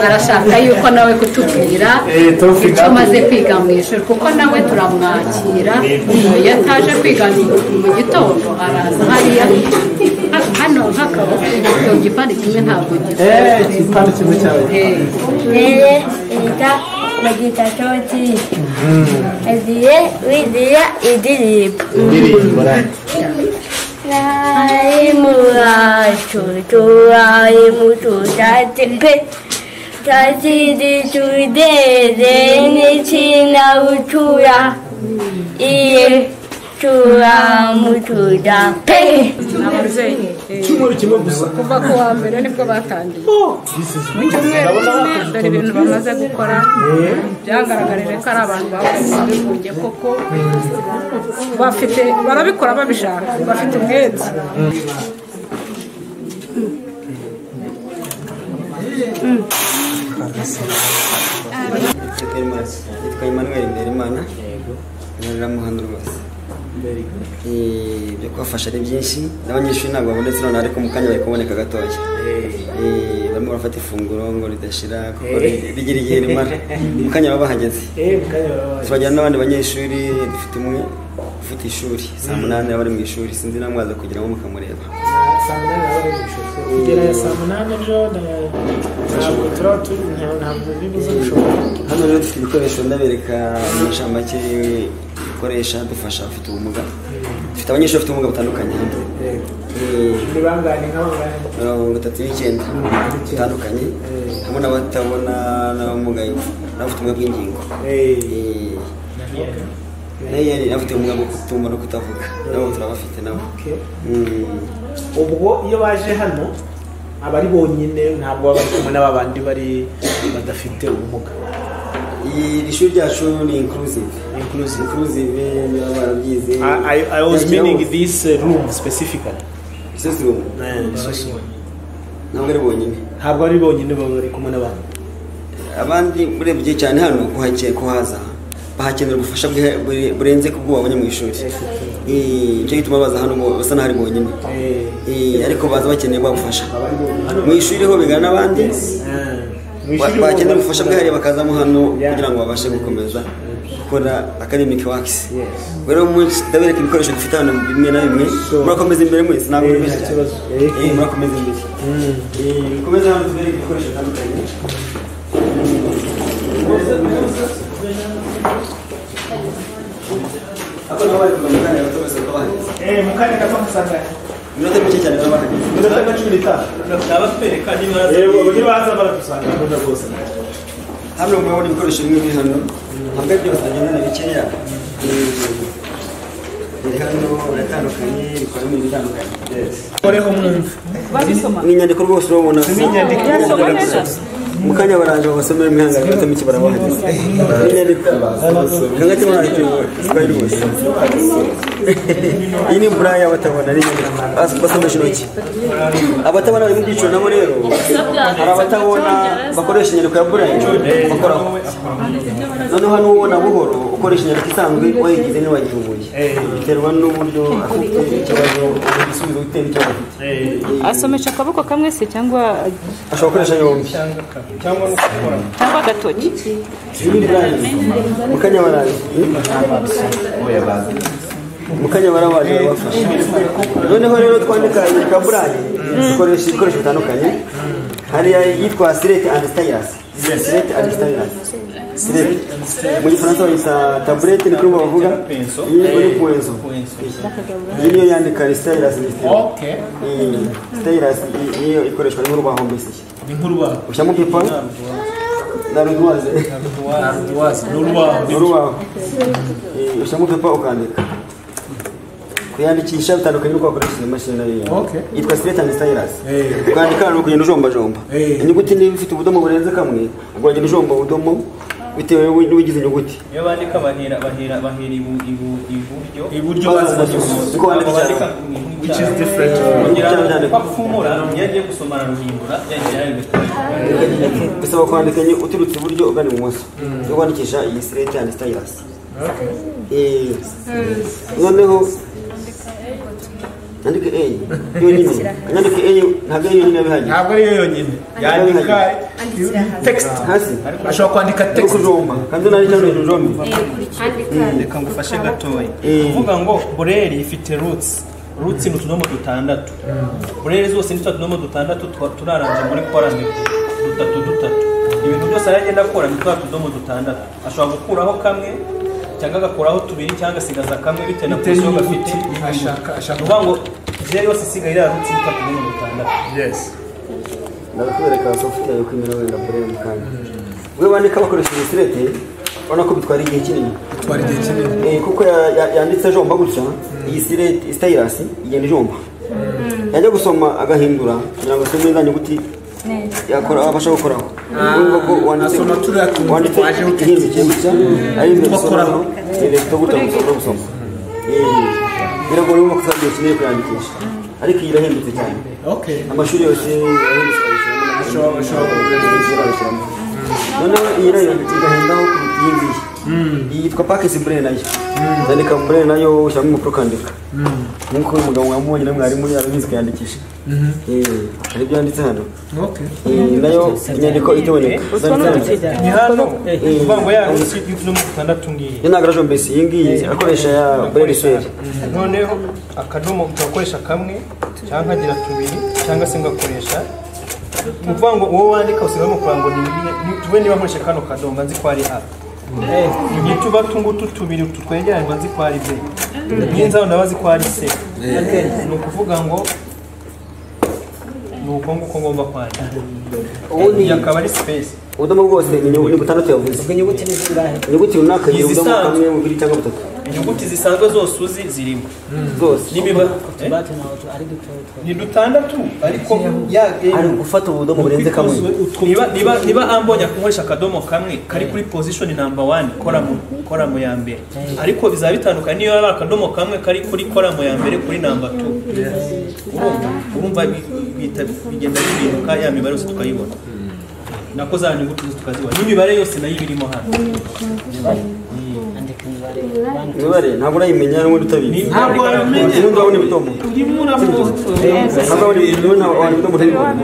barashaka yuko nawe kutubwira. Eh, icyo amaze kwiga mu ishuri kuko nawe turamwakira. Iyo ataje kwiga mu gitondo araza hariya. Ha- hano nk'akabo igipande kimwe ntabwo Eh, igipande kimwe cyawe. Nere meditatioti agiye wigira indirimbo indirimbo mwarimu wacu tuwarimu icyumweru kimwe gusa kuva ku wa mbere ni bwo batangiye mu cyumweru kimwe dore ibintu bamaze gukora byagaragarije ko ari abantu bakoze ubwigunge koko bafite barabikora babishaka bafite umwete yitwa Emmanuel Nderimana mu hano rwose Eh, ibyo kubafasha ari byinshi. N'abanyeshuri ntabwo babonetse none ariko mu kanya bari kuboneka gatoya. Eh, barimo barafata ifunguro ngo ridashira kuko ri- rigira igihe rimara. Mu kanya baba bahageze. Turajyana n'abandi banyeshuri dufite umwe ufite ishuri. Saa munani baba bari mu ishuri. Sinzi nawe mwaza kugira ngo mukamureba saa munani baba bari mu ishuri. Kugera saa munani ejo na- ntabwo turaba turi nta- ntabwo bibuze gushobora hano rero dufite ibikoresho ndabereka mu nshamake dukoresha dufasha abafite ubumuga. Dufite abanyeshuri bafite ubumuga butandukanye. Ni bangahe mirongo itatu n'icyenda. Batandukanye hamwe n'abatabona n'abamugaye n'abafite ubumuga bw'ingingo. Eh, yari n'abafite ubumuga bwo kutumva no kutavuga. Nabo turabafite nabo. Mm. ubwo iyo baje hano aba ari bonyine ntabwo baba bari kumwe n'aba bandi bari badafite ubumuga. Iri shuri ryacu ni inclusive. Inclusive inclusive niba barabyize I, was meaning this uh, room specifically. This room? Eh, ntabwo ari bonyine. Ntabwo ari bonyine. Baba bari kumwe n'abandi abandi urebye cyane hano kuhaza. Bahakenera ubufasha burenze ku bwo babonye mu ishuri. Eh, ni cyo gituma baza hano basa n'aho ari bonyine. Eh, ariko baza bakeneye babufasha mu ishuri ho bigana n'abandi ba- bakenera ubufasha bwihariye bakazamo hano kugira ngo babashe gukomeza gukora academic works rero ndabereka ibikoresho dufite hano bimwe na bimwe. Murakomeza imbere mwese ntabwo Eh, benshi kibazo. cyane. Eh, murakomeza imbere. Eh, mukomeze hano tubereke ibikoresho bitandukanye. Ako nabo bari gato bose bakaba bahageze Eh, mu kanya gato musanga iminota mike cyane baba bahageze iminota nka cumi n'itanu nabatwereka niba Eh, nibaza baradusanga gahunda rwose hano murabona ibikoresho bimwe biri hano ntabwo byose bagenda ni bikeya biri hano biratandukanye bikora ibintu bitandukanye koreho mwumve ni inyandiko rwose urabona Ni inyandiko. Inyandiko neza. mu kanya baraje babasomera imihangano iminota mike barabahageze inyandiko hagati muri icyo sibaye rwose iyi ni buraya y'abatabona ni inyandiko Bas- basomesha intoki. Abatabona bari mu byiciro nabo rero hari abatabona bakoresha inyandiko ya buraya bakoraho noneho hano ubona buhoro ukoresha inyandiko isanzwe wayigize ntiwayivumbuye biterwa n'uburyo afite ikibazo igisubizo bitewe n'ikibazo afite. Asomesha akaboko kamwe se cyangwa ashobora gukoresha yombi. Cyangwa agatoki. Mukanya baraje mukanya barabaje babafasha noneho rero twandika burayi dukoresha ibikoresho bitandukanye. Hari yitwa sirete andi sitayirasi sirete andi sitayirasi sirete mu gifaransa bayita taburete niko bavuga? Iyi uri puwenzo iyi niyo yandika sitayirasi sitayirasi niyo ikoreshwa n'urubaho mbese. Ushyiramo pipa. Na ruduwaze ni urubaho. Ushyiramo pipa ukandika kuyandikisha bitandukanye n'uko na bindi Okay. yitwa sirete andi stylus. Eh. ukandika ni ukugenda ujombajomba inyuguti niba ifite ubudomo burenze kamwe uragenda ujomba ubudomo bitewe n'ubigize inyuguti. Iyo bandika bahera bahera bahera ibu ibu iburyo. Iburyo ibumoso. Niko bandika. Which is different. kugira ngo apfumura iyo agiye gusomana ruhindura yagiye bisaba kwandika uturutse iburyo ugana ibumoso. Yo kwandikisha iyi sirete andi Eh, noneho yandike A. Yonyine yandike A ntabwo ari yonyine bihagije ntabwo ariyo yonyine yandika text. Hasi ashobora kwandika text. kujomba kandi nari cyane ujombe reka ngufashe gatoya kuvuga ngo bureri ifite roots. Roots ni utudomo dutandatu. Bureri zose ni twa tudomo dutandatu turaranje muri korane dutatu dutatu. Ibintu byose aragenda akora ni twa tudomo dutandatu. Ashobora gukuraho kamwe cyangwa agakuraho tubiri cyangwa agasigaza kamwe bitewe na n'inyuguti gafite ni ukuvuga ngo jeri yose isigaye ni twa tudomo dutandatu yes. Ndakwereka software yo kwimena wenda mbere mu kanya we bandika bakoresheje sirete urabona ko bitwara igihe kinini. Bitwara igihe kinini. Eh, kuko ya- ya- yanditse jomba gutya iyi sirete stylus igenda ijomba. Yajya gusoma agahindura kugira ngo asome za nyuguti yakora abasha gukoraho urumva ko wanditse asoma turiya tuntu wanditse twajeho ihindukiye gutya ari imbere Twakoraho. gusomaho leta guta gusoza gusoma Eh, biragoye urumva ko usaba igihe kinini kuyandikisha ariko iyi irahindutse cyane okay amashuri yose yahindutse Ashobora- ashobora bayishyiramo noneho iyi na yo igahendaho kuruta iyi ngiyi iyi yitwa pake simbure na yo zandika mbure na yo ushyiramo impapuro ukandika nk'uko uyu mugabo wamubonye na mwarimu yarabizi kuyandikisha hari ibyo yanditse hano na yo inyandiko itiboneka Zanditse hano. ni hano kuvuga ngo ya roots y'utudomo dutandatu ngiyi iyo ntabwo arajo mbese iyi ngiyi akoresha ya burerisweri noneho akadomo ugakoresha kamwe cyangwa nkagira tubiri cyangwa se ngakoresha ni ukuvuga ngo wowe wandika usigamo kugira ngo ni tube niba nkoresha kano kadomo nzi ko ari a igihe tuba tungutu tubiri tutwegeranye nzi ko ari b iyi nzaho ndabazi ko ari c ni ukuvuga ngo ni uko nguko ngomba kwandika ubundi iyi akaba ari space. Ubudomo bwose ni butandatu yavuze inyuguti runaka Izisanzwe. kamwe bubiri cyangwa butatu inyuguti zisanzwe zose uzi zirimo. Tu- ari dutoya twa ni dutandatu ariko ari gufata ubudomo burenze kamwe. niba niba niba ambonye akoresha akadomo kamwe kari kuri position number one koramu ya mbere. Ariko bizaba bitandukanye niyo yaba akadomo kamwe kari kuri koramu ya mbere kuri number two. Urumva bigenda bihinduka ya mibare yose tukayibona. Nako za nyuguti zose tukazibona n'imibare yose na yo iba irimo hano imibare ntabwo urayimenya n'ubundi utabizi. Ntabwo wabimenya. Ubundi urabona ibidomo urimo uravuga eh, ntabwo wabona ibidomo wabona ibidomo utabibona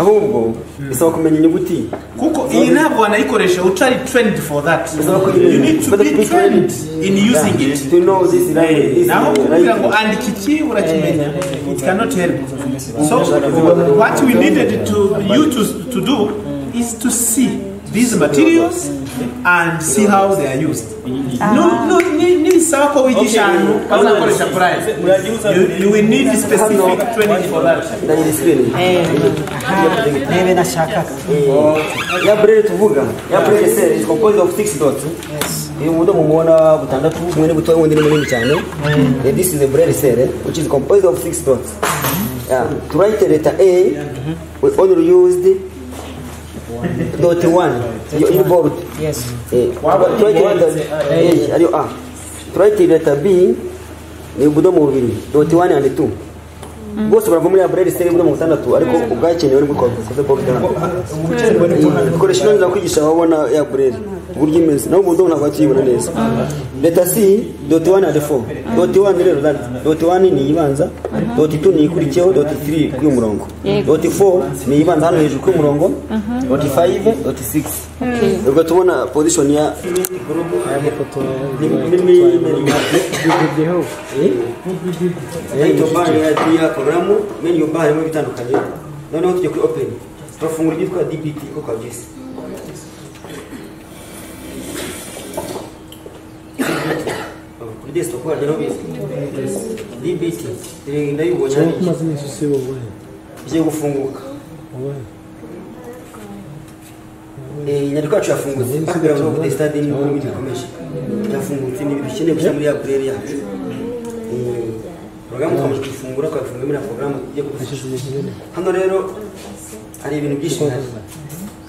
ahubwo bisaba kumenya inyuguti. Kuko iyi ntabwo wanayikoresha utari trained for that. Bisaba ko you need to be trained in using it. To know this language eh, this naho language, kugira right? ngo andika iki urakimenya. It cannot help. So what we needed to you to, to do is to see these materials and see how they are used. No no need nisaba ko wigisha ahantu bazakoresha prize you, you will need specific training for that. screen rebe nashakaga ya brere tuvuga. Ya brere is composed of six dots. Uyu mudomo mubona butandatu bumwe ni butoya ubundi ni munini cyane Eh, this is a brere cell eh, which is composed of six dots. Yeah. to write the letter a we only used 21 you, you borrowed yes. Eh, try to letter yes aliyo a try to letter b. Ni budomo bubiri dot 1 and 2 bose barava muri ya burere se rimwe mu gatandatu ariko ubwakenewe nibwo twakoze bogdan dukoresha inama nakwigisha ababona ya burere uburyo imeze nawe umuntu ntabwo akiyibona neza leta si doti wani ade fo doti wani rero doti wani ni iyibanza doti tu ni ikurikiyeho doti tiri kuri umurongo doti fo ni iyibanza hano hejuru kuri umurongo doti fayive doti sigisi ubwo tubona pozishoni ya n'imimerere bar ya ya porogaramu menu bar harimo ibitandukanye noneho tujya kuri open turafungura ibyitwa dbt uko kabyisi kuri desktop harya no bizi dbt iri ndayibonye hariya igiye gufunguka. Eh, inyandiko yacu yafungutse background of the study ni ibintu bikomeje yafungutse ni ibintu dukeneye gushyira muri ya burere yacu. Eh, porogaramu twamaze kuyifungura twayifungura muri porogaramu tugiye kudufasha. Hano rero hari ibintu byinshi bihari.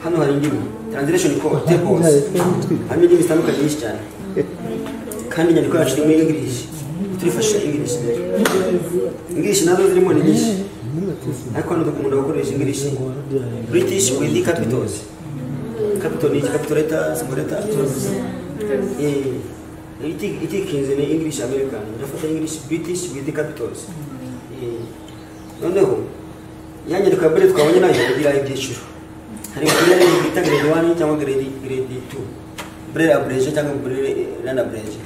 Hano hari indimi. Translation code tables. Harimo indimi zitandukanye nyinshi cyane. Kandi inyandiko yacu iri muri english. Turifashisha english rero. English na zo zirimo ni nyinshi. Ariko hano dukunda gukoresha english. British with capitals. Capital ni iki? capital letter small iti- itikinze ni english american. Ndafata english british with capitals. Eh, noneho ya nyandiko ya mbere twabonye na yo igira ibyiciro hari burere bita grade 1 cyangwa grade grade 2 burere abrege cyangwa burere non abrege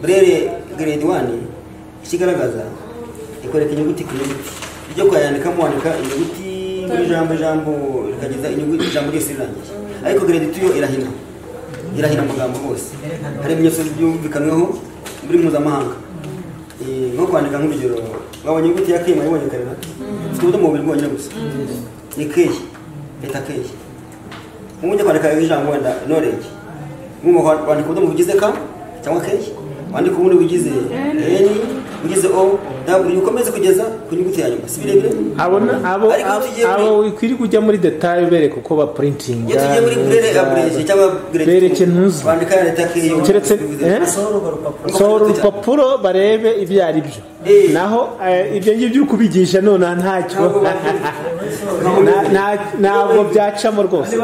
burere grade 1 ikigaragaza ikwereka inyuguti ku nyuguti. Ibyo kwayandikamo wandika inyuguti muri jambo jambo rikageza inyuguti ijambo ryose rirangiye ariko grade 2 yo irahina. Irahina amagambo hose. Hari ibimenyetso byumvikanweho muri mpuzamahanga. Nko kwandika nk'urugero wabonye inyuguti ya kema yibonye karera ufite ubudomo bubiri bwonyine gusa. Ni keyi leta keyi nk'ubu ujya kwandika ijambo wenda nk'ubu wandika ubudomo bugize ka cyangwa keyi wandika ubundi bugize eni bugize o w ukomeze kugeza ku nyuguti ya nyuma si birebire abo wikwiriye kujya muri detail bereka uko ba printing iyo tugiye muri burere aburege cyangwa bereke ntuzi wandika ya leta keretse eh? sohora urupapuro barebe ibyo ari byo. Naho eh, ibyo ngibyo uri kubigisha nonaha ntacyo. Ntabwo byacamo rwose.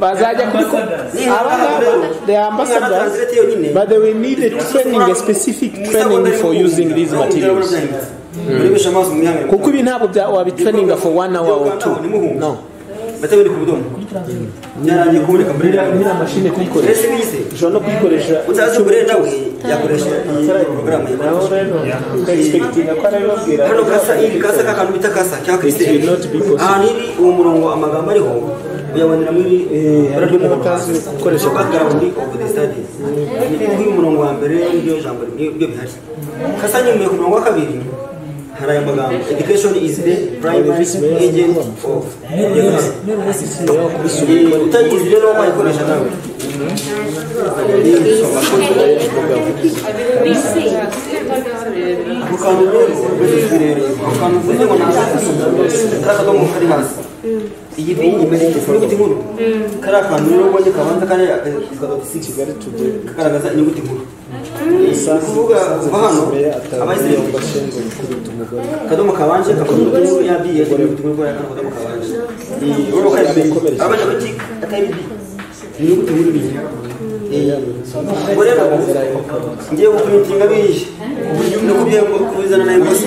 Bazajya kubikora aba ngaba the ambassadors but they will need a training a specific training for using these materials. Mihangane kuko ibi ntabwo bya wabitraininga for one hour or two. No. Batawe ni ku budomo byarangiye kuboneka muri iriya mashine kuyikoresha. Ese biyise ushobora no kuyikoresha utazi burere nawe yakoresha iyi porogaramu ko arabibabwira hano kasa iri kasa k'akantu bita kasa cya possible. ahantu iri uwo murongo amagambo ariho. Uyabonera muri ibara ry'umuhondo batazi gukoresha background of the studies ni uyu murongo wa mbere n'iryo jambo ni byo bihari kasa nyuma ku murongo wa kabiri. Education is the primary agent of Eh, utayizi rero wayikoresha nawe ako kantu rero rero ako kantu uvuze ngo ntabwo kariya kadomo kari hasi iyi ni imeze inyuguti nkuru kariya kantu rero ubonye kabanza kariya kagaragaza inyuguti nkuru ni ukuvuga kuva hano abayize akadomo kabanje kavuga inyuguti nkuru ya bi yagira inyuguti nkuru ya akadomo kabanje urabona ko ari bi abajya ku ki atari bi ni inyuguti nkuru bi ubwo rero ngiye guprintinga biye uburyo kubye kubizana na imposi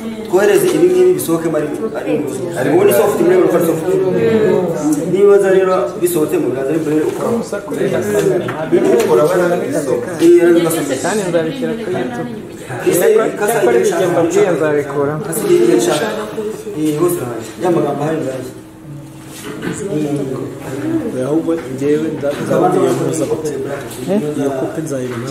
twohereze ibi ngibi bisohokemo ari ari ubu ni soft muri gukora soft nibaza rero bisohotse mu biganza ariko rero ukora ukora ahubwo njyewe nzabanza gute iyo kope nzayibona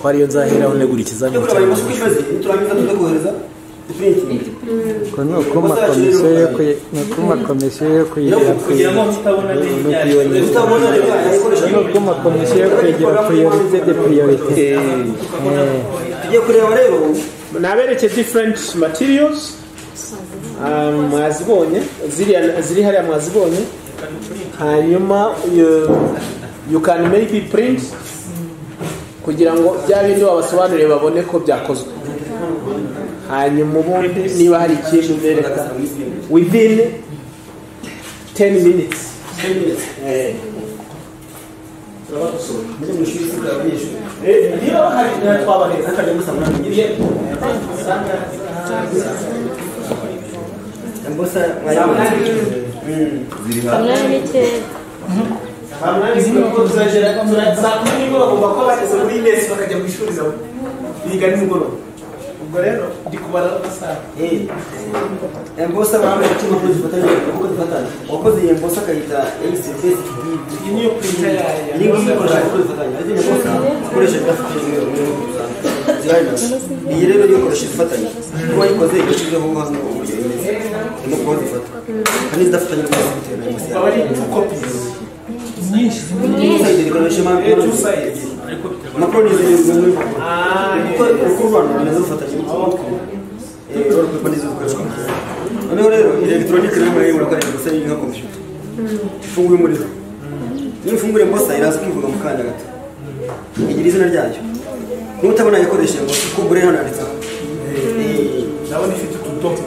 ko ariyo nzaheraho negura ikizamini Kuri abayobozi b'imisozi turangiza tujya kohereza printing ko ni ukuma komisiyo yo kuyi- ni ukuma komisiyo yo kuyigira ni ukuma komisiyo yo kuyigira priorite de priorite tugiye kureba rero nabereke different materials. Um, mwazibonye ziriya- ziri hariya mwazibonye hanyuma you, you can maybe print. Kugira ngo bya bindi babasobanurire babone ko byakozwe. Hanyuma ubundi niba hari ikintu bereka within 10 minutes. Eh. muri mu ishuri siga abanyeshuri Eh, niba hari twabareka akajya musanga Mbosa hamwe n'icyenda saa kumi nimugoroba bagomba kuba bageze muri inesi bakajya mu ishuri zabo biga nimugoroba. Ubwo rero ndi kubara amasaha Mbosa bambaye icyuma kuri dufatanye kuko dufatanye wakoze iyi Mbosa akayita ACS iyi niyo printer yayo iyi ngiyi ikoresha kuri dufatanye ariko iyi Mbosa ikoresha idafite iyi rero ikoresha ifatanye kuba yikoze igashyizeho hano uburyo imeze irimo kuba zifata kandi zidafatanye no kuba zifite na Mbosa aba ari copies nyinshi Inside ikoresha impamvu two sides Macron ni ziri kuko urukundo rwanda na zo rufatanye eh rero kuko nizo zikoreshwa noneho rero electronic rero muri muri kwaje gusa ni nka computer ifungura umuriro niba ufungure mbosa iraza kwivuga mu kanya gato igira izina ryayo niba utabona yikoresha ngo kumbure hano handitseho ndabona ifite utu dot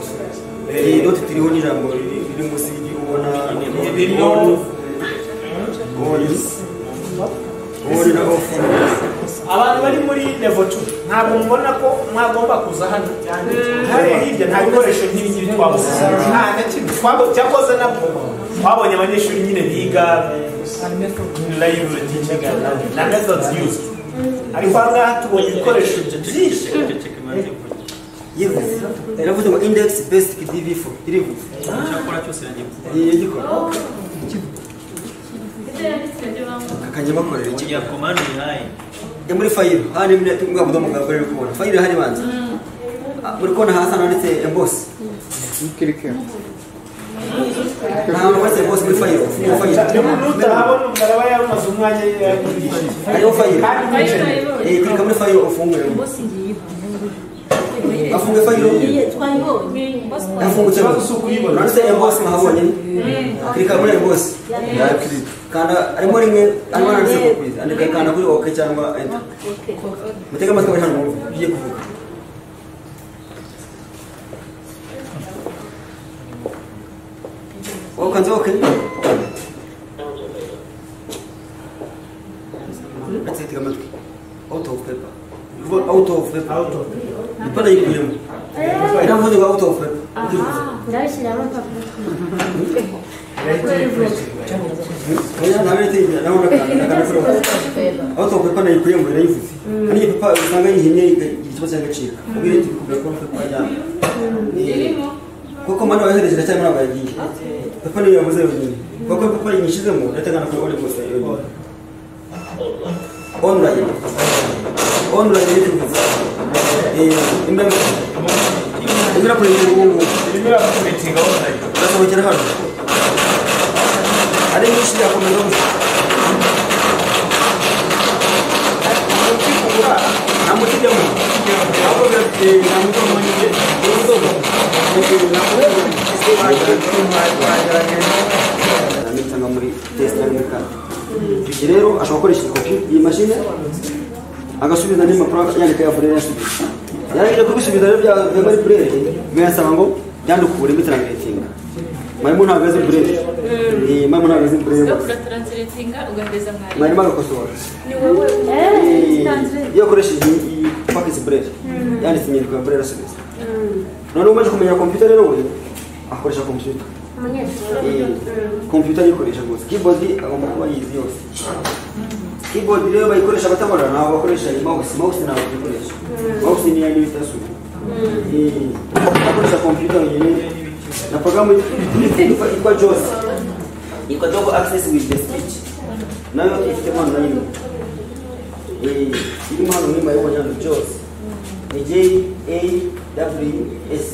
eh dot turiho n'ijambo riri munsi y'igi ubona ubona na abantu bari muri level 2 ntabwo mubona ko mwagomba kuza hano. Hariya hirya nta bikoresho nk'ibi twabuze nta na kimwe. Cyakoze nabwo twabonye abanyeshuri nyine biga live teaching na methods used. Ariko aha ngaha tubonye ibikoresho byinshi. Yivuze. Iravuze ngo index basic dv4 irivuze. Iyi gikora kakajya bakorera iki ya muri fayiro hano ni mwa mudomo bwa mbere uri kubona fayiro hari banza Ah, muri kubona hasi hano handitse embosi nta hantu handitse embosi muri fayiro ufunguye fayiro utahabona ugaraba yamaze umwanya yakurisha hariho fayiro kandi wicaye eh klika muri fayiro ufungure afunguye fayiro yafungutse handitse embosi nkahabonye klika muri embosi kanda arimo rimwe arimo handitse kopi andika kanda kuri ok cyangwa enter mutege amatwi hano ugiye kuvuga wowe ukanze ok ndetse tega amatwi out of paper out of paper out of paper ipana yikuyemo ngo out of paper ndabishyiramo papuro oya nawe yateye nawe nakana kuri aho to pepa nayikuye ngo irayivuze hari pepa usanga yihinnye igira ikibazo cy'agaciro ubwo rero turi kubwira ko pepa ya kuko mwana wayohereje iracyari muri abo yagiye pepa niyo yavuze yonyine kuko pepa yinyishizemo ndategana kuri ole gusa yonyine online online ni tuvuze eh imbere imbere kuri ubu imbere kuri tinga online ndasohokera hano ari nyinshi yakomeza gusa nta muti ujyamo ahubwo birafite nta muti wamanyije urudodo cyangwa muri test cyangwa muri kane iki rero ashobora gukoresha ikopi iyi mashini agasubiza n'impapuro yandika ya burere yasubiza yarangije kubisubiza rero byavuye muri burere bigasaba ngo byandukure bitirangiretinga mwarimu ntabwo azi burere Eh, mwarimu ntabwo azi burere ugahereza mwarimu agakosora Eh, iyo akoresheje iyi pakisi burere yanditse inyandiko ya burere asubiza noneho umaze kumenya kompiyuta rero we akoresha kompiyuta Eh, kompiyuta ayikoresha gusa keyboard agomba kuba yizi yose keyboard rero bayikoresha batabona ntabwo bakoresha iyi mouse mouse ntabwo bayikoresha mouse ni yandi bita suri Eh, akoresha kompiyuta yonyine na programu yitwa yitwa JAWS yitwa Double Access with the Speech na yo ifite mpano na yo imwe Eh, irimo hano muri mayo yanditse JAWS ni J A W S.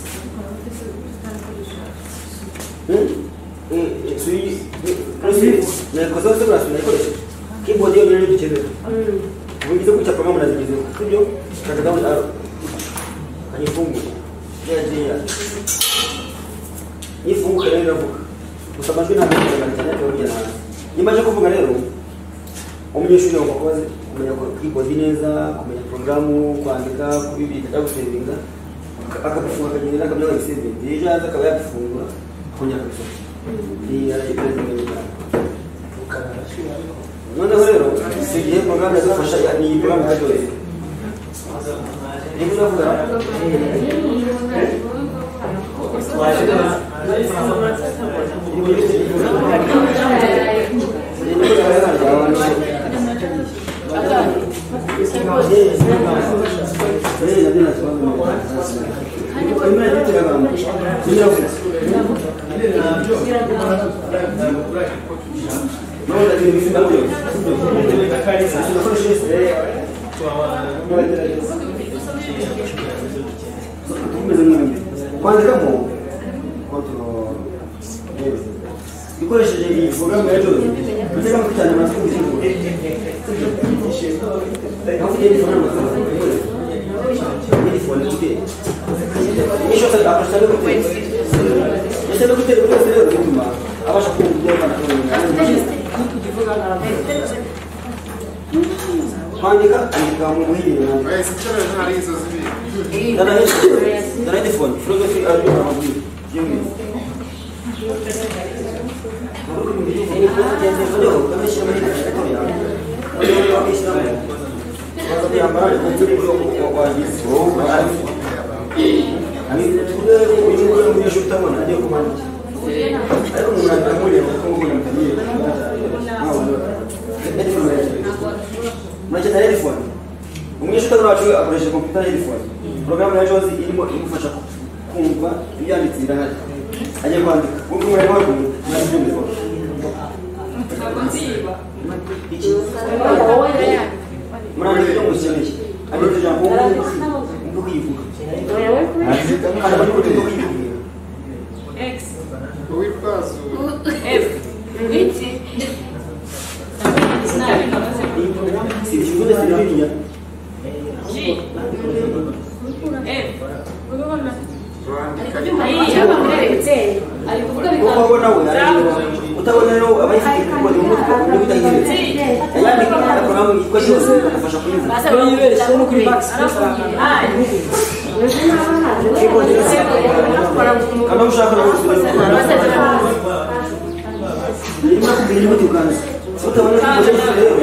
Nteko zose burasi nayikoresha keyboard yo rero dukenera ubu ngize gutya porogaramu nazigezeho sibyo kanda down arrow. Kanyifungure ya ya nifunguka rero iravuga gusa amajwi ntabwo agaragara cyane ariko yongera hasi nyuma yo kuvuga rero umunyeshuri agomba kuba kumenya keyboard neza kumenya porogaramu kwandika kubibika cyangwa gusevinga akabifunga akagenda akabya agasevinga ejo yaza akaba yabifungura akongera akabisoma iyi arayikoresha neza noneho rero si igihe porogaramu yazafasha ni iyi porogaramu ya dore niba uravuga kwandikamo ikoresheje iyi porogaramu ya jose utega amatwi cyane amatwi mu kigo aho ufite telefone amafaranga telefone ufite iyo shose akoresha no gutera ndetse no gutera buri wese rero bituma abasha kumva ibyo abana kwandika andika mu muhiriro dana telefone filozofi ariko amabwiriza Quindi questo ti ha detto invece non è eu volevo che sta quando ti ammara il contenuto un murandika ibyo mukeneye ariko ijambo kuyivuga hanyuma ni gute mvuga kuyivuga X. F. Wiki. si ikivuga sinabiriya G. F. kuko wabona we utabona rero abayifite keyboard mu mutwe niba utayihereza ayandika na porogaramu yitwa yose akafasha kuyivuga kandi aho ushaka rwose urimo kubwira inyuguti ukanza utabona keyboard rero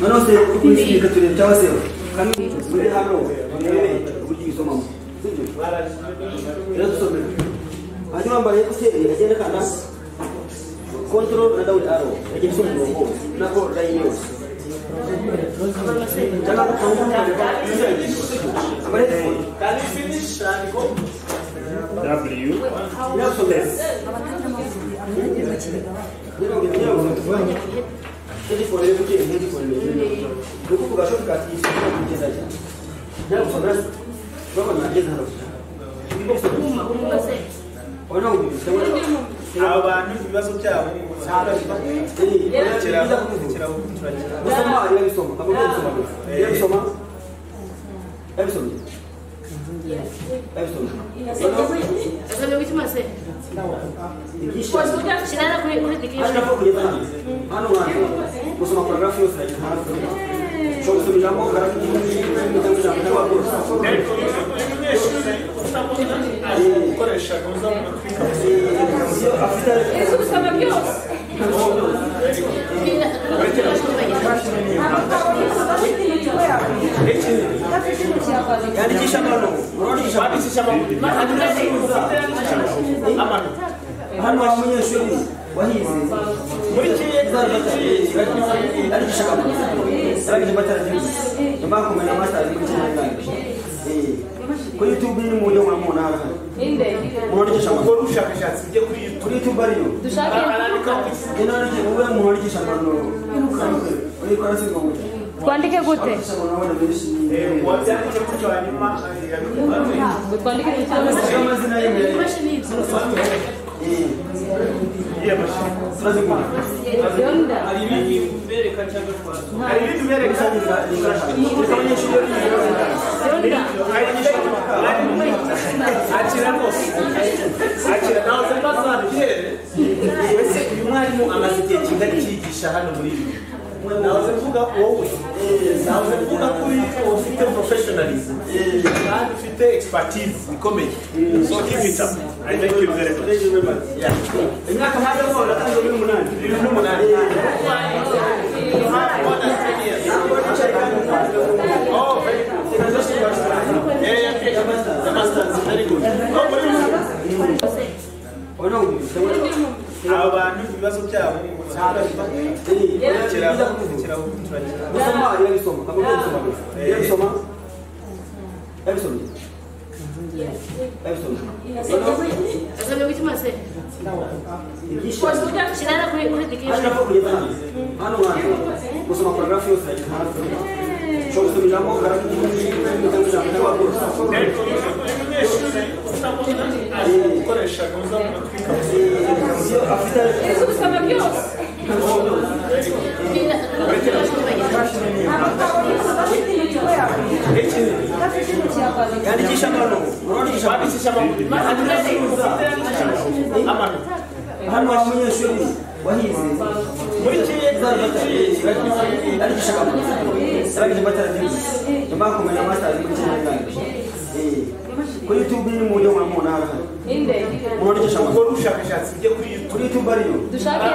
noneho se reka turebe cyangwa se muri hano urebe uburyo uyisomamo sibyo rero dusome hanyuma wambaye ekuteri agenda akanda control na down arrow agenda usoma umurongo wose nako line yose cyangwa ukamufata ambaye headphone Can you finish and go? 그러면 낮에 살았어요. 어려운 일이 세월이 아와는 비와속자고 사람이다. 아니, 지라고 지라고 무슨마 여기 소마. 아무 여기 소마. 여기 소마. 여기 소마. 여기 소마. 그래서 여기 좀 하세요. Pois tiraram a colher de queijo. Acho que é pouco de Mano, musulman pornografia sai. Porogarafu yose ushobora gusoma ijambo ukaraka igihugu cyangwa ijambo cyangwa bwose gukoresha guza mu ese ubusoma byose yandikisha amano wandikisha amano hano wa munyeshuri wahize muri yandikisha amano yarangije mataragizi nyuma yo kumenya masters muri kenya ndangije kuri youtube ni mu buryo harahari umuntu wandikisha amano gukora ubushakashatsi bujye kuri YouTube kuri youtube ariyo ubu umuntu wandikisha amano uri kora singo mu twandike gute twandike mu amazina yemewe iyo mashini turazigura hari bibereka cyangwa hari ibindi bibereka akira rwose akira nawe se mbazabigere wese uyu mwarimu amaze igihe kingana cyigisha hano muri ibi nahoze mvuga wowe nahoze mvuga ko ufite professionalism kandi ufite expertise ikomeye so give it up i thank you very much. Yeah imyaka maze gukora natanze bibiri n'umunani bibiri n'umunani Oh, very good. Yeah, yeah, yeah. The masters, very good. Oh, very good. aba bantu ibibazo byabo gusoma yabisoma kamwe gusoma yabisoma hano hantu gusoma porogarafu yose ushobora gusoma ijambo ukaraka igihugu cyangwa ijambo cyangwa bwose gukoresha guza mu ese ubusoma byose yandikisha amano wandikisha amano hano wa munyeshuri wahize muri yandikisha amano yarangije mataragizi nyuma yo kumenya masters muri kenya ndangije kuri youtube ni mu buryo harahari umuntu wandikisha amano gukora ubushakashatsi bujye kuri YouTube kuri youtube ariyo dushake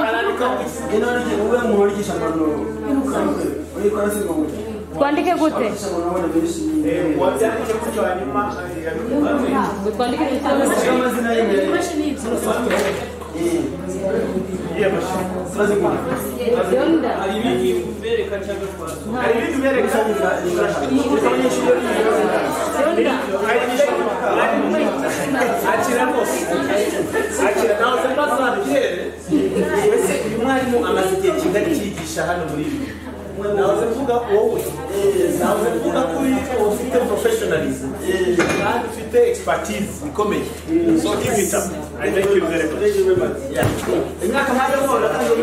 ino wandikisha ubu umuntu wandikisha amano uri kora singo mu twandike gute twandike mu akira rwose akira nawe se mbazabigere wese uyu mwarimu amaze igihe kingana cyigisha hano muri ibi nahoze mvuga wowe nahoze mvuga ko ufite professionalism kandi ufite expertise ikomeye so give it up. I thank you very much. Yeah. Imyaka maze gukora natanze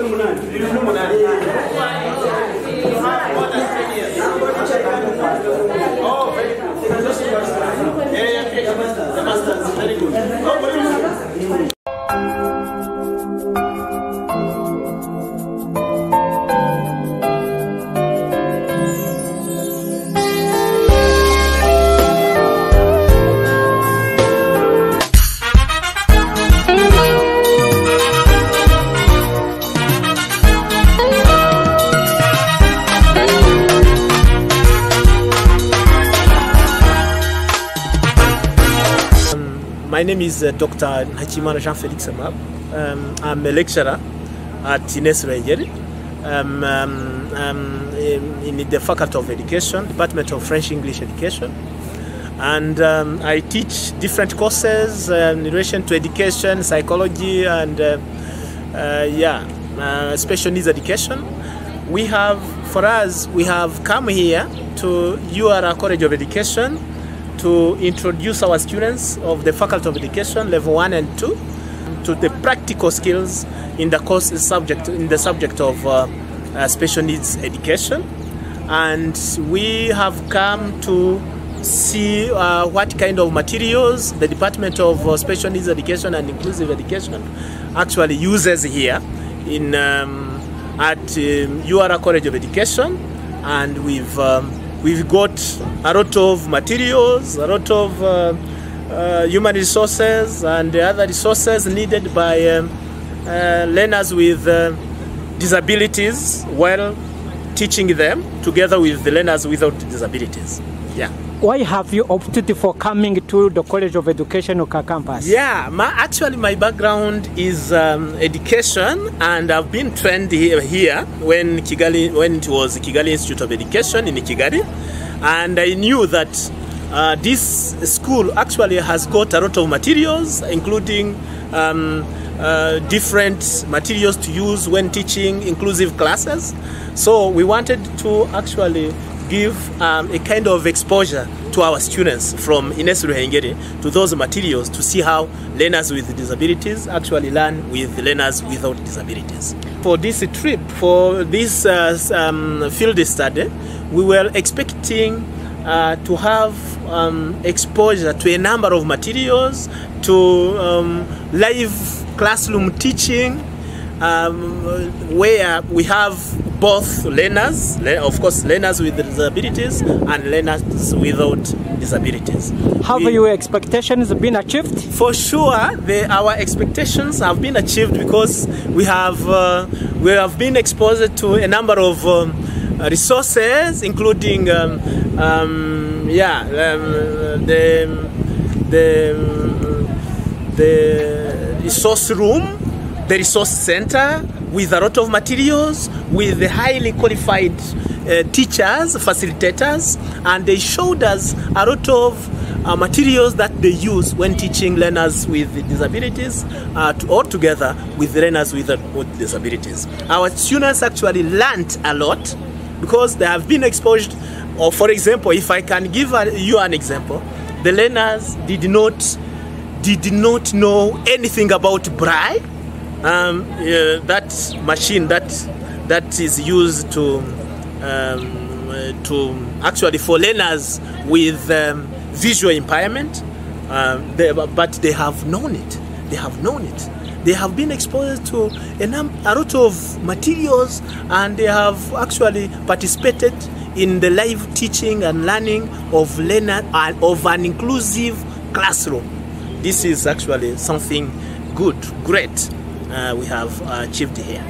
Dr. Hachimana Jean Felix Amab. Um, I'm a lecturer at Ines Rangeri um, um, um, in, in the Faculty of Education, Department of French English Education. And um, I teach different courses uh, in relation to education, psychology, and uh, uh, yeah, uh, special needs education. We have, for us, we have come here to URA College of Education to introduce our students of the Faculty of Education, level one and two, to the practical skills in the course subject in the subject of uh, uh, special needs education, and we have come to see uh, what kind of materials the Department of uh, Special Needs Education and Inclusive Education actually uses here in um, at um, URA College of Education, and we've um, we've got a lot of materials, a lot of uh, uh, human resources, and other resources needed by um, uh, learners with uh, disabilities while teaching them together with the learners without disabilities. Yeah. Why have you opted for coming to the College of Education Oka campus? Yeah, my, actually, my background is um, education, and I've been trained here, here when Kigali, when it was Kigali Institute of Education in Kigali, and I knew that uh, this school actually has got a lot of materials, including um, uh, different materials to use when teaching inclusive classes. So we wanted to actually give um, a kind of exposure to our students from Ines Ruhengeri to those materials to see how learners with disabilities actually learn with learners without disabilities. For this trip, for this uh, um, field study, we were expecting uh, to have um, exposure to a number of materials, to um, live classroom teaching, um, where we have both learners, of course, learners with disabilities and learners without disabilities. Have We- your expectations been achieved? for sure, the, our expectations have been achieved because we have uh, we have been exposed to a number of um, resources, including um, um, yeah um, the the the resource room, the resource center with a lot of materials, with the highly qualified uh, teachers, facilitators, and they showed us a lot of uh, materials that they use when teaching learners with disabilities uh, to, or together with learners with, with disabilities. Our students actually learned a lot because they have been exposed, or for example, if I can give a, you an example, the learners did not did not know anything about braille um, that machine that that is used to um, uh, to actually for learners with um, visual impairment um, they, but they have known it. They have known it. They have been exposed to a, num- a lot of materials and they have actually participated in the live teaching and learning of learner uh, of an inclusive classroom. This is actually something good great uh, we have achieved here.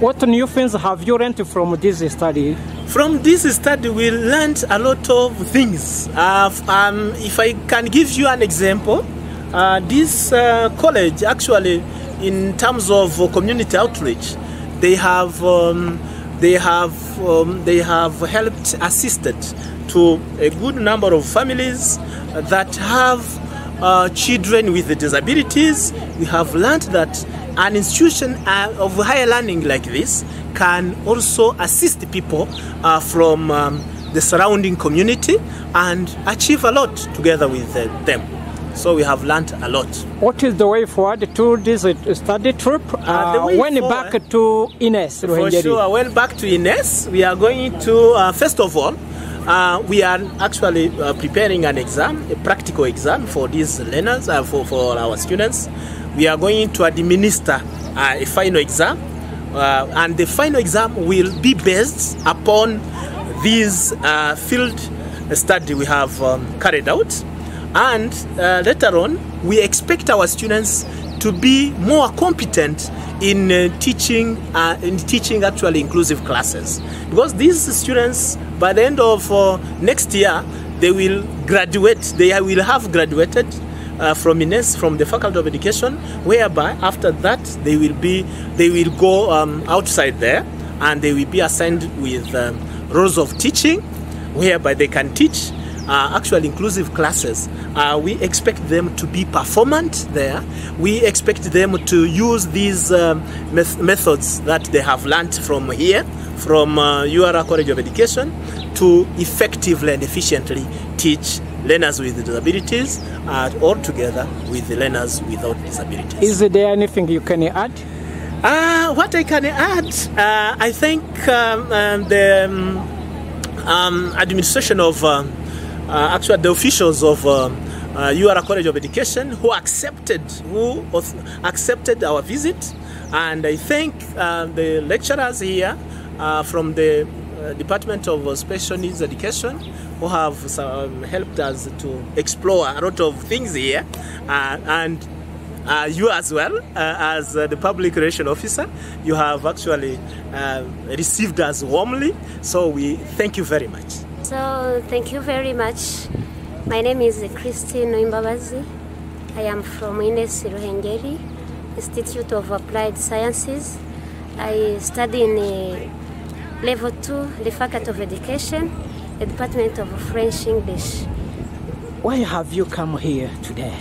What new things have you learned from this study? From this study, we learned a lot of things. Uh, um, if I can give you an example, uh, this uh, college actually, in terms of community outreach, they have um, they have um, they have helped assisted to a good number of families that have uh, children with disabilities. We have learned that an institution uh, of higher learning like this can also assist people uh, from um, the surrounding community and achieve a lot together with uh, them. So we have learned a lot. What is the way forward to this study trip? Uh, Uh, when forward- back to Ines For sure. Well, back to Ines, we are going to, uh, first of all, uh, we are actually uh, preparing an exam, a practical exam for these learners, uh, for, for our students. We are going to administer uh, a final exam, uh, and the final exam will be based upon this uh, field study we have um, carried out. And uh, later on, we expect our students to be more competent in uh, teaching uh, in teaching actually inclusive classes because these students by the end of uh, next year they will graduate they will have graduated uh, from Ines, from the Faculty of Education, whereby after that they will be they will go um, outside there and they will be assigned with um, roles of teaching, whereby they can teach uh, actual inclusive classes. Uh, we expect them to be performant there. We expect them to use these um, meth- methods that they have learned from here, from uh, URA College of Education, to effectively and efficiently teach learners with disabilities uh, all together with the learners without disabilities. Is there anything you can add? Uh, what I can add, uh, I think um, um, the um, um, administration of um, uh, actually the officials of uh, URA College of Education who accepted who accepted our visit, and I think uh, the lecturers here uh, from the Department of uh, Special Needs Education who have um, helped us to explore a lot of things here, uh, and uh, you as well, uh, as uh, the public relation officer, you have actually uh, received us warmly. So we thank you very much. So thank you very much. My name is Christine Imbabazi. I am from Ines Ruhengeri Institute of Applied Sciences. I study in uh, level 2, the Faculty of Education, the Department of French English. Why have you come here today?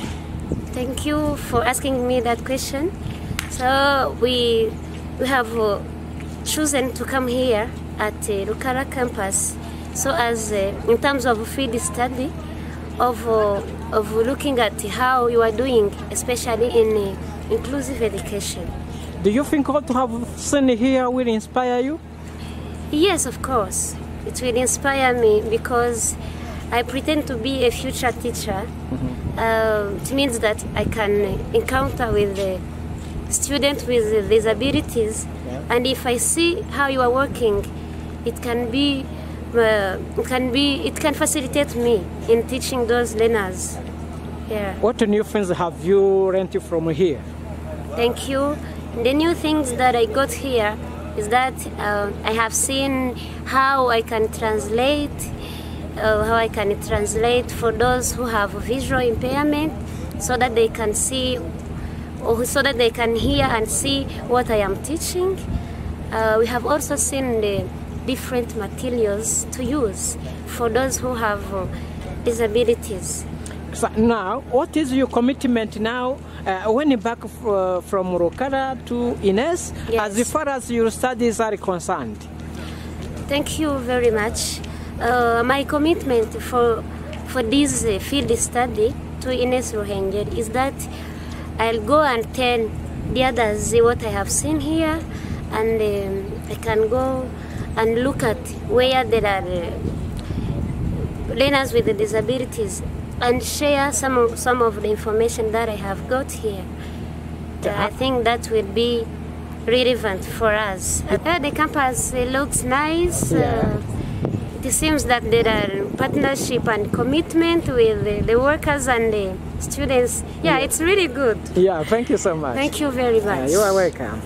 Thank you for asking me that question. So we we have uh, chosen to come here at uh, Rukara campus. So as uh, in terms of field study, of uh, of looking at how you are doing, especially in uh, inclusive education. Do you think what you have seen here will inspire you? Yes, of course. It will inspire me because I pretend to be a future teacher. Uh, it means that I can encounter with the students with disabilities, and if I see how you are working, it can be, uh, it can be, it can facilitate me in teaching those learners. Yeah. What new things have you learned from here? Thank you. The new things that I got here is that uh, I have seen how I can translate, uh, how I can translate for those who have visual impairment, so that they can see, or so that they can hear and see what I am teaching. Uh, we have also seen the different materials to use for those who have uh, disabilities. So now, what is your commitment now uh, when you back uh, from Rokara to Ines as far as your studies are concerned? Thank you very much. Uh, my commitment for for this uh, field study to Ines Rohengeri is that I'll go and tell the others what I have seen here, and um, I can go and look at where there are uh, learners with disabilities and share some of, some of the information that I have got here. Uh, I think that will be relevant for us. Uh, the campus looks nice. Uh, it seems that there are partnership and commitment with the, the workers and the students. Yeah, it's really good. Yeah, thank you so much. Thank you very much. you are welcome.